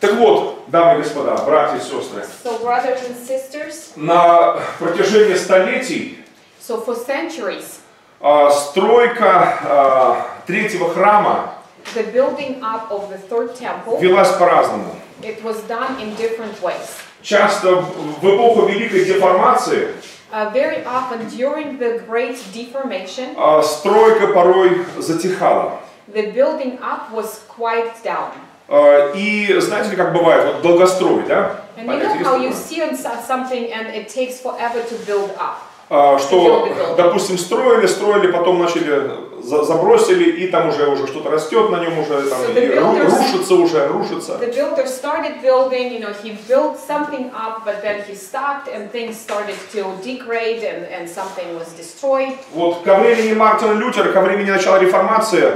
Так вот, дамы и господа, братья и сестры, So brothers and sisters, на протяжении столетий so for centuries, а, стройка а, третьего храма the building up of the third temple, велась по-разному. it was done in different ways. Часто в эпоху Великой Деформации Uh, very often during the Great Deformation, а, стройка порой затихала. the building up was quite down. А, И знаете ли, как бывает, вот долгострой, да? And you Понятие know есть how you see something and it takes forever to build up. А, Что, build the building. допустим, строили, строили, потом начали забросили, и там уже, уже что-то растет на нем, уже там, So builders- рушится уже, рушится. The builder started building, you know, he built something up, but then he stopped and things started to degrade and, and something was destroyed. Вот ко времени Мартина Лютера, ко времени начала реформации,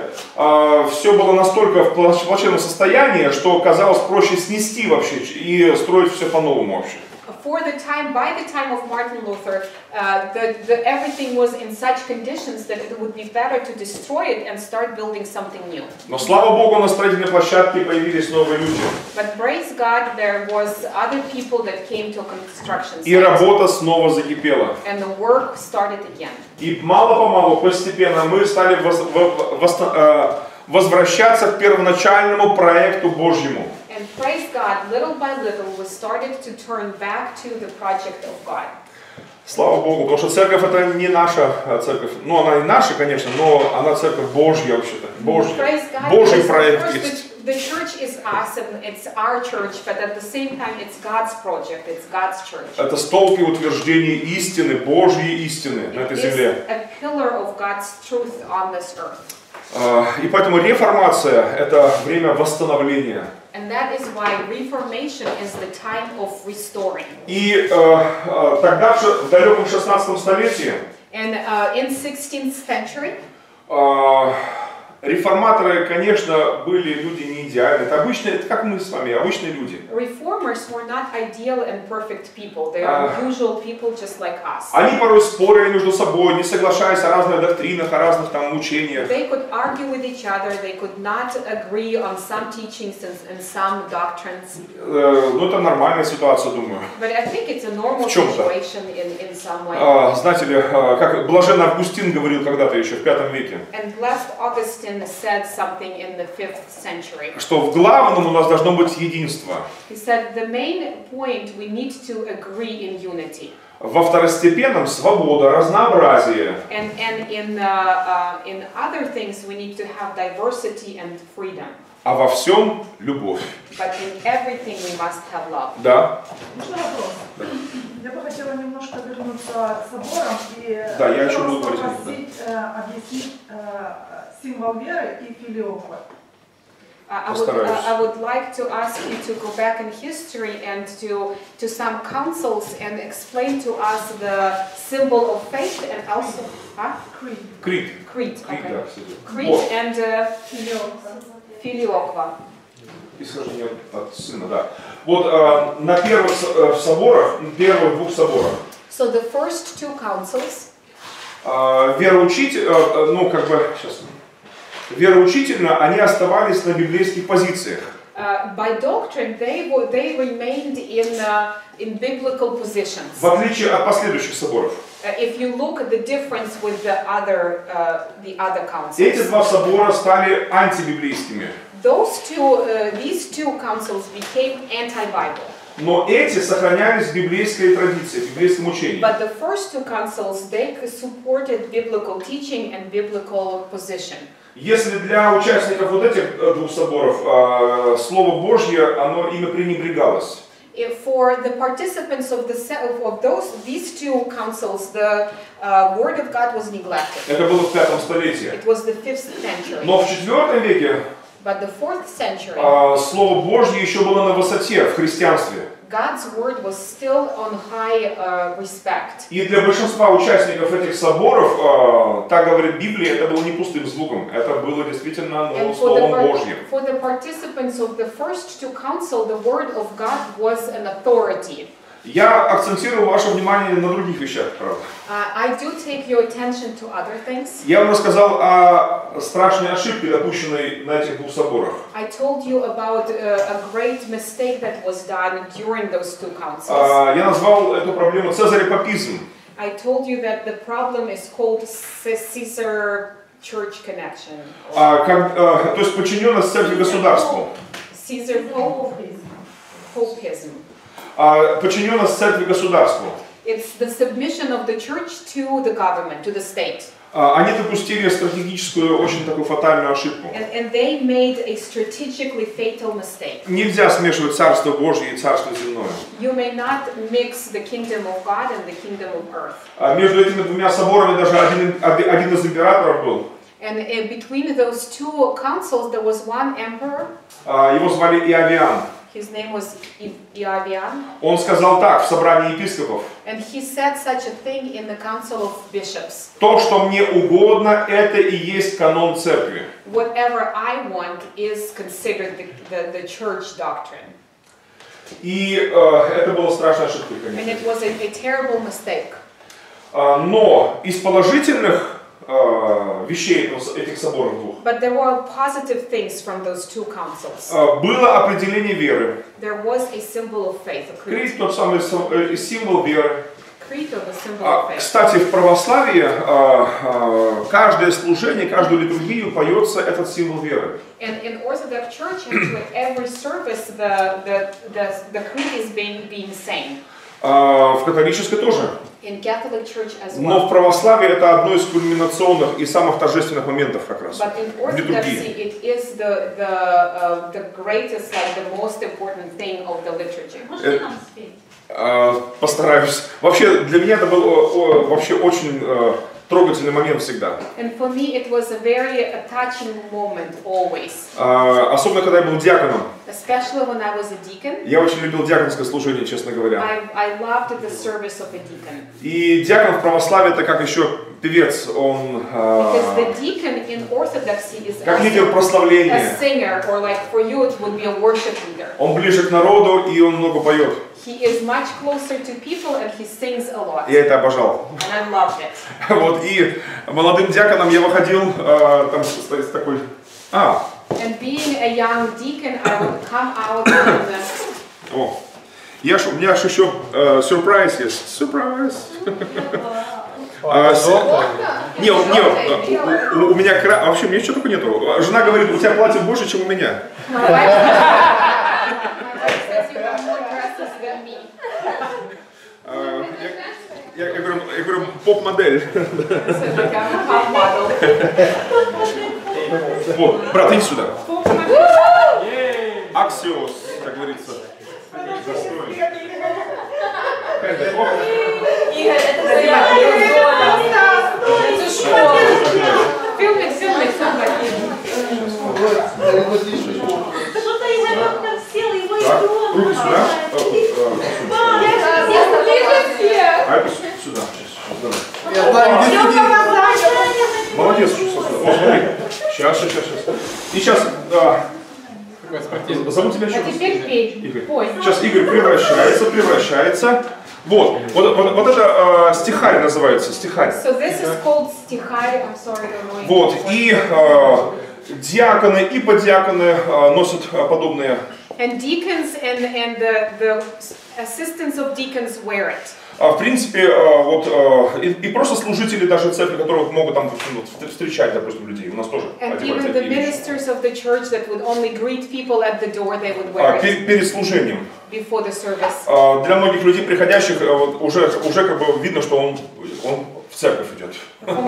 все было настолько в плач- плачевном состоянии, что казалось проще снести вообще и строить все по-новому вообще. For the time, by the time of Martin Luther, uh, the, the, everything was in such conditions that it would be better to destroy it and start building something new. Но слава Богу, на строительной площадке появились новые люди. But praise God, there was other people that came to construction И site, работа снова закипела. and the work started again. И мало-помалу, постепенно мы стали воз- во- восто- э, возвращаться к первоначальному проекту Божьему. And praise God, little by little, we started to turn back to the project of God. Слава Богу, потому что церковь это не наша э, церковь. Ну, она и наша, конечно, но она церковь Божья вообще-то. Божья. God. Божий of проект есть. the, the church is us and it's our church, but at the same time, it's God's project, it's God's church. Это столб и утверждение истины, Божьей истины на этой земле. a pillar of God's truth on this earth. Э, И поэтому реформация – это время восстановления. And that is why Reformation is the time of restoring. И э, тогда, в далеком 16 столетии, And uh, in 16th century, э, реформаторы, конечно, были люди не идеальные. Это обычные, это как мы с вами, обычные люди. reformers were not ideal and perfect people. They are Ah. usual people just like us. Они порой спорили между собой, не соглашаясь о разных доктринах, о разных там учениях. They could argue with each other, they could not agree on some teachings and, and some doctrines. Э, Ну, это нормальная ситуация, думаю. But I think it's a normal situation in, in some way. А, Знаете ли, э, как Блаженный Августин говорил когда-то еще в пятом веке, And blessed Augustine said something in the 5th century. что в главном у нас должно быть единство. He said the main point we need to agree in unity. Во второстепенном свобода, разнообразие. And, and in, uh, uh, in other things we need to have diversity and freedom. А во всем любовь. But in everything we must have love. Да? Можно вопрос? Я бы хотела немножко вернуться к соборам и Да, я еще буду попросить э, объяснить э, символ веры и филиоква. I would, Постараюсь. I would like to ask you to go back in history and to, to some councils and explain to us the symbol of faith and also huh? Creed. Крит. creed. Крит, Okay. да. Creed and uh, Филиоква. Исхождение от сына, да. Вот э, на первых э, соборах, первых двух соборах, So the first two councils, э, вероучитель, э, ну как бы, сейчас, вероучительно они оставались на библейских позициях. uh, by doctrine, they, were, they remained in, uh, in biblical positions. В отличие от последующих соборов. Uh, if you look at the difference with the other, uh, the other Эти councils, два собора стали антибиблейскими. those two, uh, these two councils became anti-Bible. Но эти сохранялись в библейской традиции, в библейском учении. But the first two councils, they supported biblical teaching and biblical position. Если для участников вот этих э, двух соборов э, Слово Божье, оно ими пренебрегалось. For the participants of the of- those these two councils, the uh, word of God was neglected. Это было в пятом столетии. It was the fifth century. Но в четвертом веке But the fourth century, э, Слово Божье еще было на высоте в христианстве. God's word was still on high uh, respect. И для большинства участников этих соборов, э, так говорит Библия, это было не пустым звуком, это было действительно ну, And for the, Словом par- Божьим. for the participants of the first two council, the word of God was an authority. Я акцентирую ваше внимание на других вещах, правда. Uh, I do take your attention to other things. Я вам рассказал о страшной ошибке, допущенной на этих двух соборах. I told you about uh, a great mistake that was done during those two councils. А, Я назвал эту проблему цезарепапизм. I told you that the problem is called Caesar church connection. А, как, а, то есть подчиненность церкви государству. Caesar pope, popeism. А, подчиненность церкви государству. It's the submission of the church to the government, to the state. А, Они допустили стратегическую, очень такую фатальную ошибку. And, and they made a strategically fatal mistake. Нельзя смешивать Царство Божье и Царство земное. You may not mix the kingdom of God and the kingdom of earth. А Между этими двумя соборами даже один, один из императоров был. And between those two councils, there was one emperor. Его звали Иовиан. His name was Iavian. Он сказал так в собрании епископов. And he said such a thing in the council of bishops. То, что мне угодно, это и есть канон церкви. Whatever I want is considered the, the, the church doctrine. И э, это была страшная ошибка, And конечно. it was a, a terrible mistake. А, но из положительных э, вещей этих соборов двух But there were positive things from those two councils. э, было определение веры. There was a symbol of faith, a creed. Крит тот самый сим- э, символ веры. А. Кстати, в православии э, э, каждое служение, каждую литургию поется этот символ веры. And in Orthodox Church, actually, every service, the, the, the, the creed is being, being sang. А, В католической тоже. Но в православии это одно из кульминационных и самых торжественных моментов как раз. The, the, uh, the greatest, like спеть? А, Постараюсь. Вообще, для меня это был о, о, вообще очень э, трогательный момент всегда. And for me, it was a very touching moment always, А, Особенно, когда я был диаконом. especially when I was a deacon. Я очень любил диаконское служение, честно говоря. I, I loved the service of a deacon. И диакон в православии это как еще певец, он Because the а, deacon in Orthodoxy is как лидер a прославления. singer, or like for you, it would be a worship leader. Он ближе к народу и он много поет. He is much closer to people and he sings a lot. Я это обожал. And I loved it. Вот, и молодым диаконом я выходил э, там с, с такой... А, And being a young deacon, I would come out and о, я ж, у меня же еще э, сюрприз есть. Сюрприз. А, Не, не, у, у- у меня кра... Вообще, мне ничего такого нету. Жена говорит, у тебя платье больше, чем у меня. My wife, my wife says you have more dresses than me. А, я, я- говорю, поп-модель. Вот, брат, иди сюда. Аксиос, как говорится. Игорь, это. Это школа. Фильмик, фильмик, Что-то так сел, его и руки сюда. А, а, а, А это сюда. Молодец, что сюда. О, смотри. Сейчас, сейчас, сейчас. сейчас. И сейчас, да. Зовут тебя А еще? теперь пей. Игорь. Сейчас Игорь превращается, превращается. Вот, вот, вот, вот это э, стихарь называется, стихарь. So this is called стихарь. I'm sorry. Вот, и э, диаконы и подиаконы э, носят подобные. And deacons and, and the, the assistants of deacons wear it. А, в принципе, э, вот, э, и, и просто служители даже церкви, которые могут там вот, встречать, допустим, людей, у нас тоже А, перед служением. before the service. А, Для многих людей, приходящих, э, вот, уже, уже как бы видно, что он, он в церковь идет. Oh,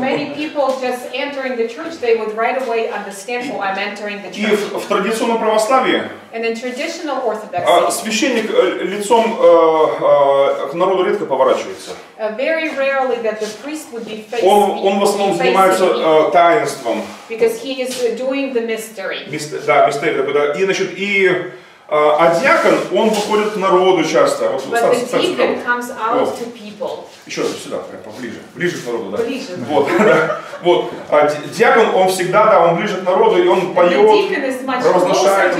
И в, в традиционном православии а, священник э, лицом э, э, к народу редко поворачивается. uh, Он, он в основном занимается э, таинством. because he is uh, doing the mystery. Да, мистерий такой, да. И, значит, и, э, а диакон, он выходит к народу часто. Вот, But ставьте- the deacon сюда. comes out О. to people. Еще раз сюда, прям поближе. Ближе к народу, да. Ближе. Вот, да. вот. А ди- диакон, он всегда, да, он ближе к народу, и он поет, провозглашает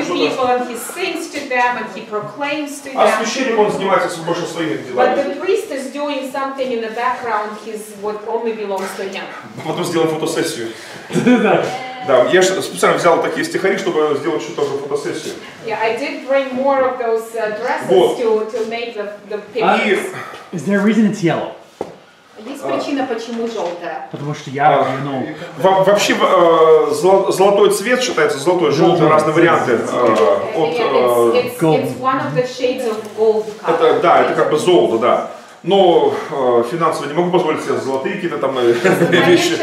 А священник, он занимается больше своими But делами. the priest is doing something in the background, he's what only belongs to him. Потом сделаем фотосессию. Да, я специально взял такие стихари, чтобы сделать что-то тоже фотосессию. Yeah, I did bring more of those uh, dresses Вот. to, to make the, the И pictures. Is there a reason it's yellow? Есть причина, почему желтая. Потому что я, you know, во- вообще э, золо- золотой цвет считается, золотой, желтый, разные варианты. э, от, э, it's, it's, it's one of the shades of gold color. это, да, это как бы золото, да. Но э, финансово не могу позволить себе золотые какие-то там э, вещи.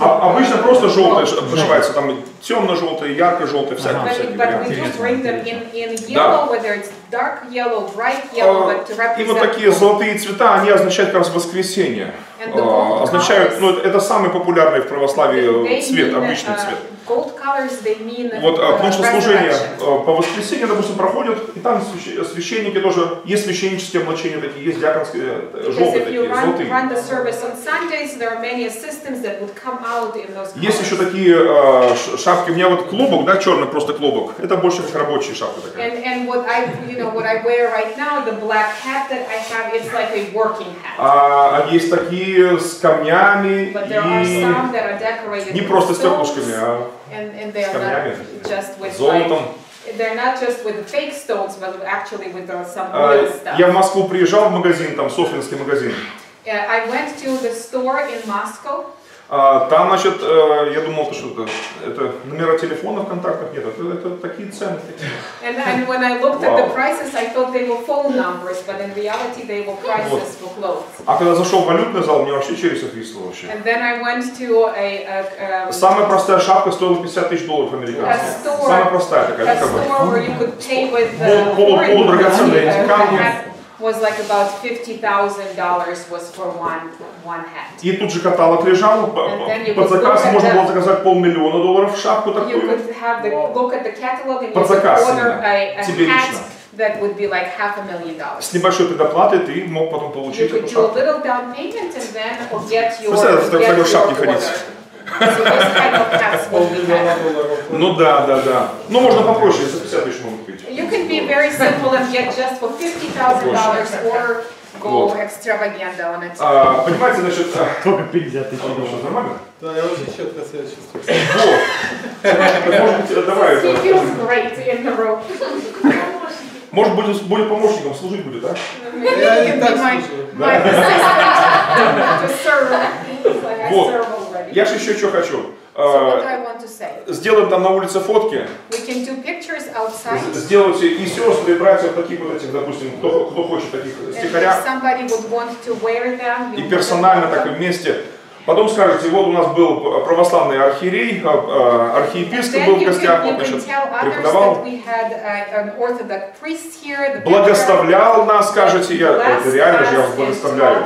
А- обычно просто желтое ш- But, пошивается, там темно-желтое, ярко-желтое, всякие, Ага. всякие but we варианты. do bring them in, in Да. yellow, whether it's dark yellow, bright yellow, А, but to И вот represent такие золотые цвета, они означают как раз воскресенье. And the gold Означают, ну это- самый популярный в православии цвет, mean, обычный uh, цвет. Gold colors, they mean Вот, а, uh, потому что служение по воскресенье, допустим, проходит, и там свящ- священники тоже, есть священнические облачения такие, есть диаконские, э, Because желтые такие, run, золотые. run the service on Sundays, there are many assistants that would come out in those Есть еще такие э, ш- шапки, у меня вот клубок, да, черный просто клубок, это больше как рабочая шапка такая. And, and what I, you know, what I wear right now, the black hat that I have, it's like a working hat. А, а есть такие с камнями But there are и some that are decorated не просто stones, стеклышками, а and, and they с are камнями, not just with золотом. like, they're not just with fake stones, but actually with uh, some А, real stuff. Я в Москву приезжал в магазин, там Софьинский магазин. Uh, I went to the store in Moscow, А, Там, значит, э, я думал, что это, это номера телефона в контактах нет, это, это такие цены. and, and when I looked at the Wow. prices, I thought they were phone numbers, but in reality they were prices for clothes. А когда зашел в валютный зал, мне вообще через отвисло вообще. And then I went to a, a, um, Самая простая шапка стоила 50 тысяч долларов американских. A store- Самая простая такая, a store where you could pay with the foreign полудрагоценные uh, камни. Was like about fifty thousand dollars was for one one hat. И тут же каталог лежал, п- And then you под заказ можно the- было заказать полмиллиона долларов шапку You такую. could have the look at the catalog and you could order a, a Тебе hat лично. that would be like half a million dollars. С небольшой предоплатой ты мог потом You получить could эту do a шапку. little down payment and then get your, Представляете, в get такой your шапке order. ходить. Ну да, да, да. Ну можно попроще, за 50 тысяч могут быть. You can be very simple and get just for fifty thousand dollars or go Вот. extravaganza on it. А, понимаете, значит, а, Только 50 тысяч ну, что, нормально? Да, я очень четко себя чувствую. Вот. Может быть, давай, He это, feels great in the room. может быть, будет помощником, служить будет, а? Maybe Я he и can так. Like I Вот. Я же еще что хочу. So say, Сделаем там на улице фотки, сделайте и сестры, и братья таких вот этих, допустим, кто, кто хочет таких стихарях, them, и персонально так вместе. Потом скажете, вот у нас был православный архиерей, а, а, архиепископ был в гостях, can значит, преподавал. uh, Благословлял нас, скажете, я, это реально же я вас благословляю.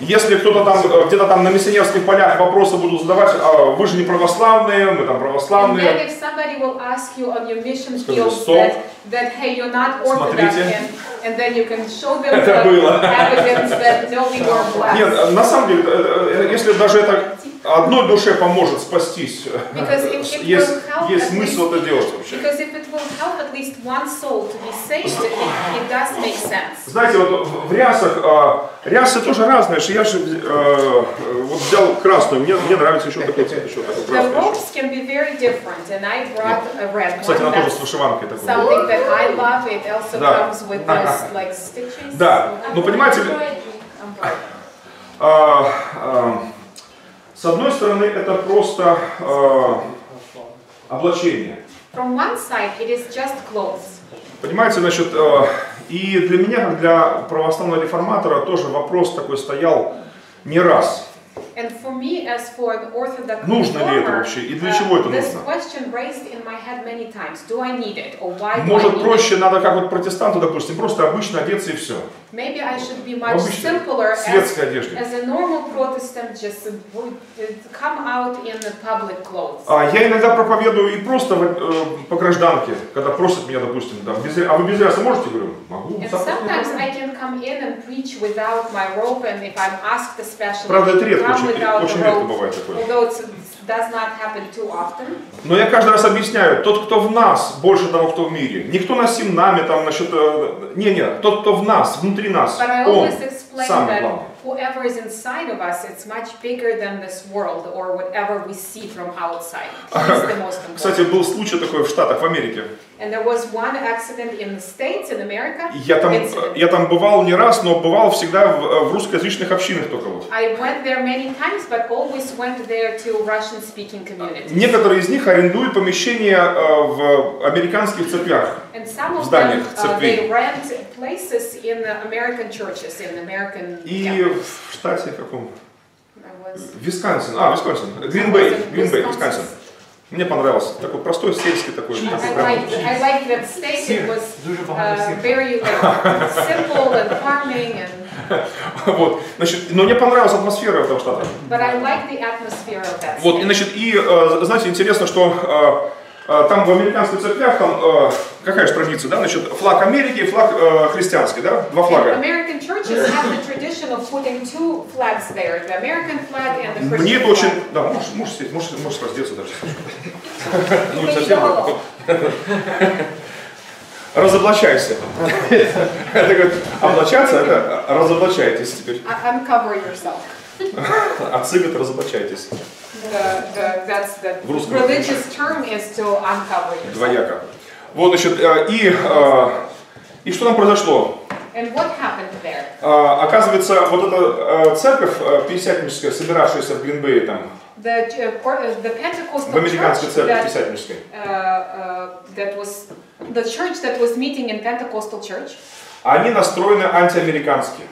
Если кто-то там, э, где-то там на миссионерских полях вопросы будут задавать, а вы же не православные, мы там православные. if somebody will ask you on your mission Скажи, fields «Стоп». That, hey, you're not Orthodox, and, and then you can show them the evidence that no, we were blessed. Нет, э, на самом деле, э, э, если даже это одной душе поможет спастись, есть, есть смысл это делать вообще. Знаете, вот в рясах, а, рясы тоже разные, я же э, вот взял красную, мне, мне нравится еще такой цвет, еще такой красный. Кстати, она тоже с вышиванкой такой. something that I love. It also Да. comes with this like stitches. Да, ну понимаете, а, а, с одной стороны, это просто а, облачение. From one side, it is just clothes. Понимаете, значит, э, и для меня, как для православного реформатора, тоже вопрос такой стоял не раз. And for me, as for an Orthodox Нужно ли это вообще и для uh, чего это нужно? Может проще надо, как вот протестанту, допустим, просто обычно одеться и все. Maybe I should be much simpler as. As a normal Protestant, just uh, come out in the public clothes. А я иногда проповедую и просто э, по гражданке, когда просят меня, допустим, да, без а вы без ряса можете? Говорю, могу. And sometimes I can come in and preach without my robe, and if I'm asked especially Правда, это редко, очень, without очень редко бывает такое. does not happen too often. Но я каждый раз объясняю, тот, кто в нас, больше того, кто в мире. Никто насим нами там насчет... э, Не-не, тот, кто в нас, внутри нас, он самый главный. whoever is inside of us, it's much bigger than this world or whatever we see from outside. He's the most Кстати, был случай такой в Штатах, в Америке. And there was one accident in the States, in America. Я там, Incident. я там бывал не раз, но бывал всегда в, в русскоязычных общинах только вот. I went there many times, but always went there to Russian-speaking communities. Некоторые из них арендуют помещения э, в американских церквях. And some of them, зданиях uh, церквей. they rent places in the American churches, in American И в штате каком? Was- Висконсин. А, Висконсин. Гринбей. Гринбей. Висконсин. Мне понравился. Такой простой сельский такой. I такой прям- liked, I liked that steak. It was uh, very like, simple and farming, and Вот, значит, но мне понравилась атмосфера этого штата. but I like the atmosphere of that. Вот, и значит, и э, знаете, интересно, что э, там в американских церквях, там э, какая же традиция, да, значит, флаг Америки и флаг э, христианский, да, два флага. The Мне это очень, да, можешь, можешь, сесть, можешь, можешь раздеться даже. Ну, совсем. догола. Разоблачайся. Это говорит, облачаться, это разоблачайтесь теперь. Un- Uncover yourself. Разоблачайтесь. The, the, that's the В русском religious term is to uncover yourself. Двояко. Вот, значит, э, и, э, и что там произошло? And what happened there? А, Оказывается, вот эта э, церковь э, пятидесятническая, собиравшаяся в Гринбее, там, The, uh, uh, the Pentecostal в американской церкви that, пятидесятнической, uh, uh, that was the church that was meeting in Pentecostal church, они настроены антиамерикански.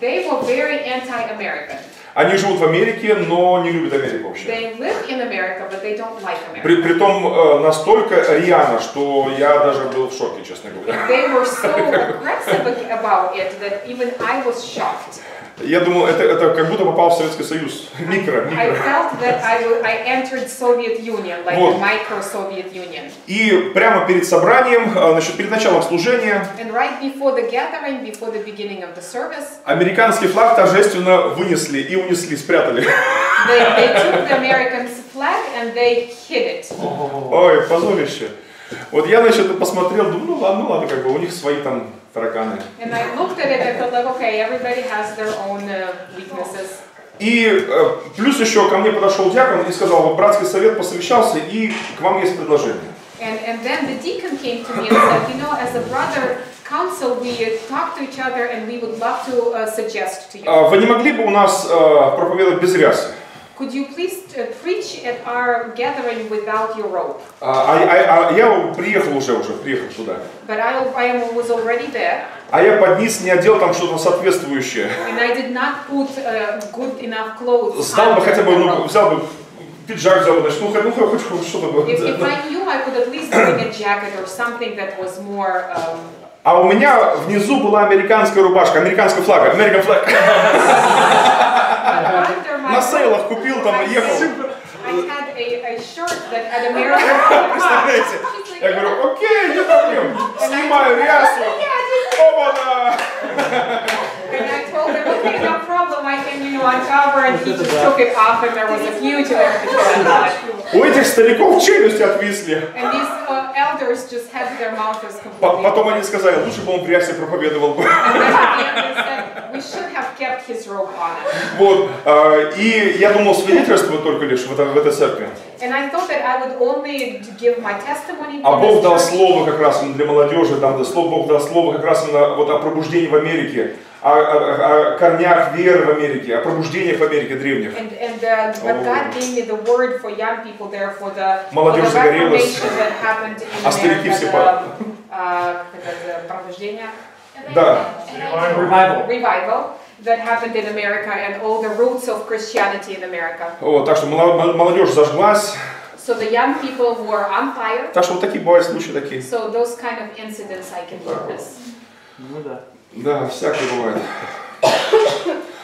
they were very anti-American. Они живут в Америке, но не любят Америку вообще. They live in America, but they don't like America. При, притом э, настолько рьяно, что я даже был в шоке, честно говоря. They were so aggressive about it that even I was shocked. Я думал, это, это как будто попал в Советский Союз. Микро, I микро. felt that I, I entered Soviet Union, like Вот. a micro-Soviet Union. И прямо перед собранием, э, значит, перед началом служения, And right before the gathering, before the beginning of the service, американский флаг торжественно вынесли и унесли, спрятали. they, they took the American flag and they hid it. Ой, позорище. Вот я, значит, посмотрел, думаю, ну ладно, ну ладно, как бы у них свои там тараканы. And I looked at it, I felt like, okay, everybody has their own uh, weaknesses. И э, плюс еще ко мне подошел диакон и сказал, вот братский совет посовещался, и к вам есть предложение. And, and then the deacon came to me and said, you know, as a brother council, we talk to each other and we would love to uh, suggest to you. А Вы не могли бы у нас э, проповедовать без рясы? Could you please uh, preach at our gathering without your robe? А, а- а- а я приехал уже, уже приехал туда. But I, I was already there, А я под низ не одел там что-то соответствующее. and I did not put uh, good enough clothes. Сдал бы хотя бы, ну, взял бы пиджак, взял бы, значит, ну, хоть, ну, хоть, что-то бы. If, if I knew, I could at least bring a jacket or something that was more. Um, А у меня внизу была американская рубашка, американская флага, American flag. На сейлах купил там и ехал. Представляете? Я говорю, окей, не проблем. Снимаю рясу. Оба-на! У этих стариков челюсти отвисли. And these uh, Потом они сказали, лучше бы он в рясе проповедовал бы. Вот. а, И я думал свидетельствовать только лишь в, этой- церкви. А Бог дал слово как раз для молодежи, там слово, Бог дал слово как раз именно вот о пробуждении в Америке, о, о- о корнях веры в Америке, о пробуждениях в Америке древних. And, and uh, but Oh. God gave me the word for young people there for the, for the Молодежь загорелась. reformation that happened in А старики America, все the, по- uh, пробуждение, Да. Revival. revival that happened in America and all the roots of Christianity in America. Вот, так что молодежь зажглась. So the young people were on fire. Так что вот такие бывают случаи такие. So those kind of incidents I can witness. Ну да. Да, всякое бывает.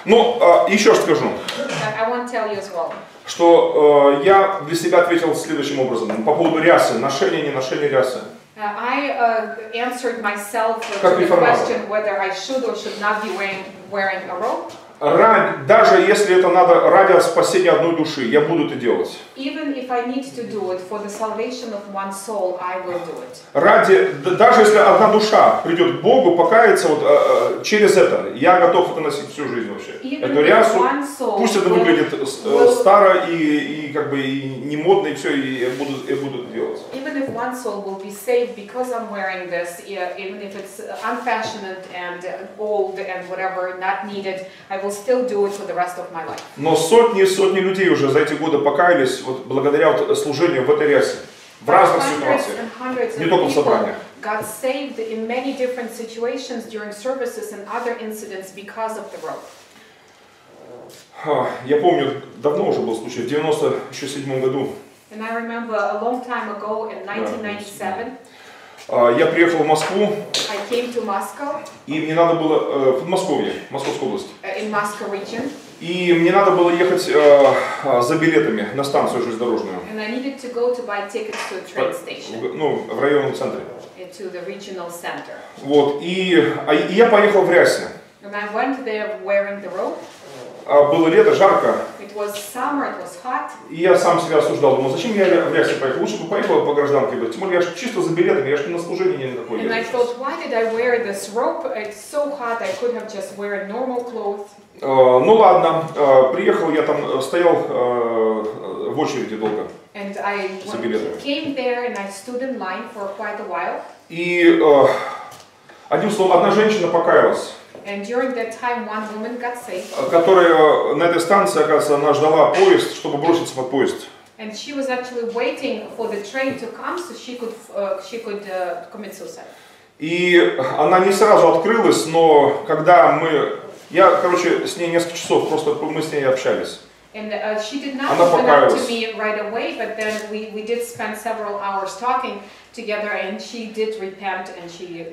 Ну, а, еще скажу, well. что э, я для себя ответил следующим образом. По поводу рясы, ношения, не ношения рясы. Uh, I uh, answered myself Как the реформатор. question whether I should or should not be wearing, wearing a robe. Ра- даже если это надо ради спасения одной души, я буду это делать. Even if I need to do it for the salvation of one soul, I will do it. Ради, даже если одна душа придет к Богу, покаяться вот, э, э, через это, я готов это носить всю жизнь вообще. Even Эту рясу, пусть это выглядит э, э, will- старо и, и как бы и не модно, и все, и я буду, я буду это делать. Even if one soul will be saved because I'm wearing this, even if it's unfashioned and uh, old and whatever, not needed, I will still do it for the rest of my life. Но сотни и сотни людей уже за эти годы покаялись вот, благодаря вот служению в этой рясе. В разных ситуациях. Не только в собраниях. got saved in many different situations during services and other incidents because of the robe. А, Я помню, давно уже был случай, в 97 году And I remember a long time ago in 1997, А, Я приехал в Москву, I came to Moscow, и мне надо было э, в Подмосковье, Московская область. uh, in Moscow region, И мне надо было ехать э, а, за билетами на станцию железнодорожную, and I needed to go to buy tickets to a train station, в- ну, в районном центре. to the regional center. Вот, и, а, и я поехал в Рясе. And I went there wearing the robe. А, Было лето, жарко, summer, и я сам себя осуждал. Думал, зачем я в Рясе поехал? Лучше бы поехал по гражданке. бы. Тем более, я же чисто за билетами, я же на служение не на такое and I thought, why did I wear this robe? It's so hot, I could have just wear normal clothes. Э, Ну ладно, э, приехал, я там э, стоял э, в очереди долго. And I За билетами. came there and I stood in line for quite a while. И одним словом, одна женщина покаялась, And during that time, one woman got saved. э, которая на этой станции, оказывается, она ждала поезд, чтобы броситься под поезд. And she was actually waiting for the train to come so she could uh, she could uh, commit suicide. И она не сразу открылась, но когда мы... Я, короче, с ней несколько часов, просто мы с ней общались. And uh, she did not Она open up to me right away, but then we, we did spend several hours talking together, and she did repent and she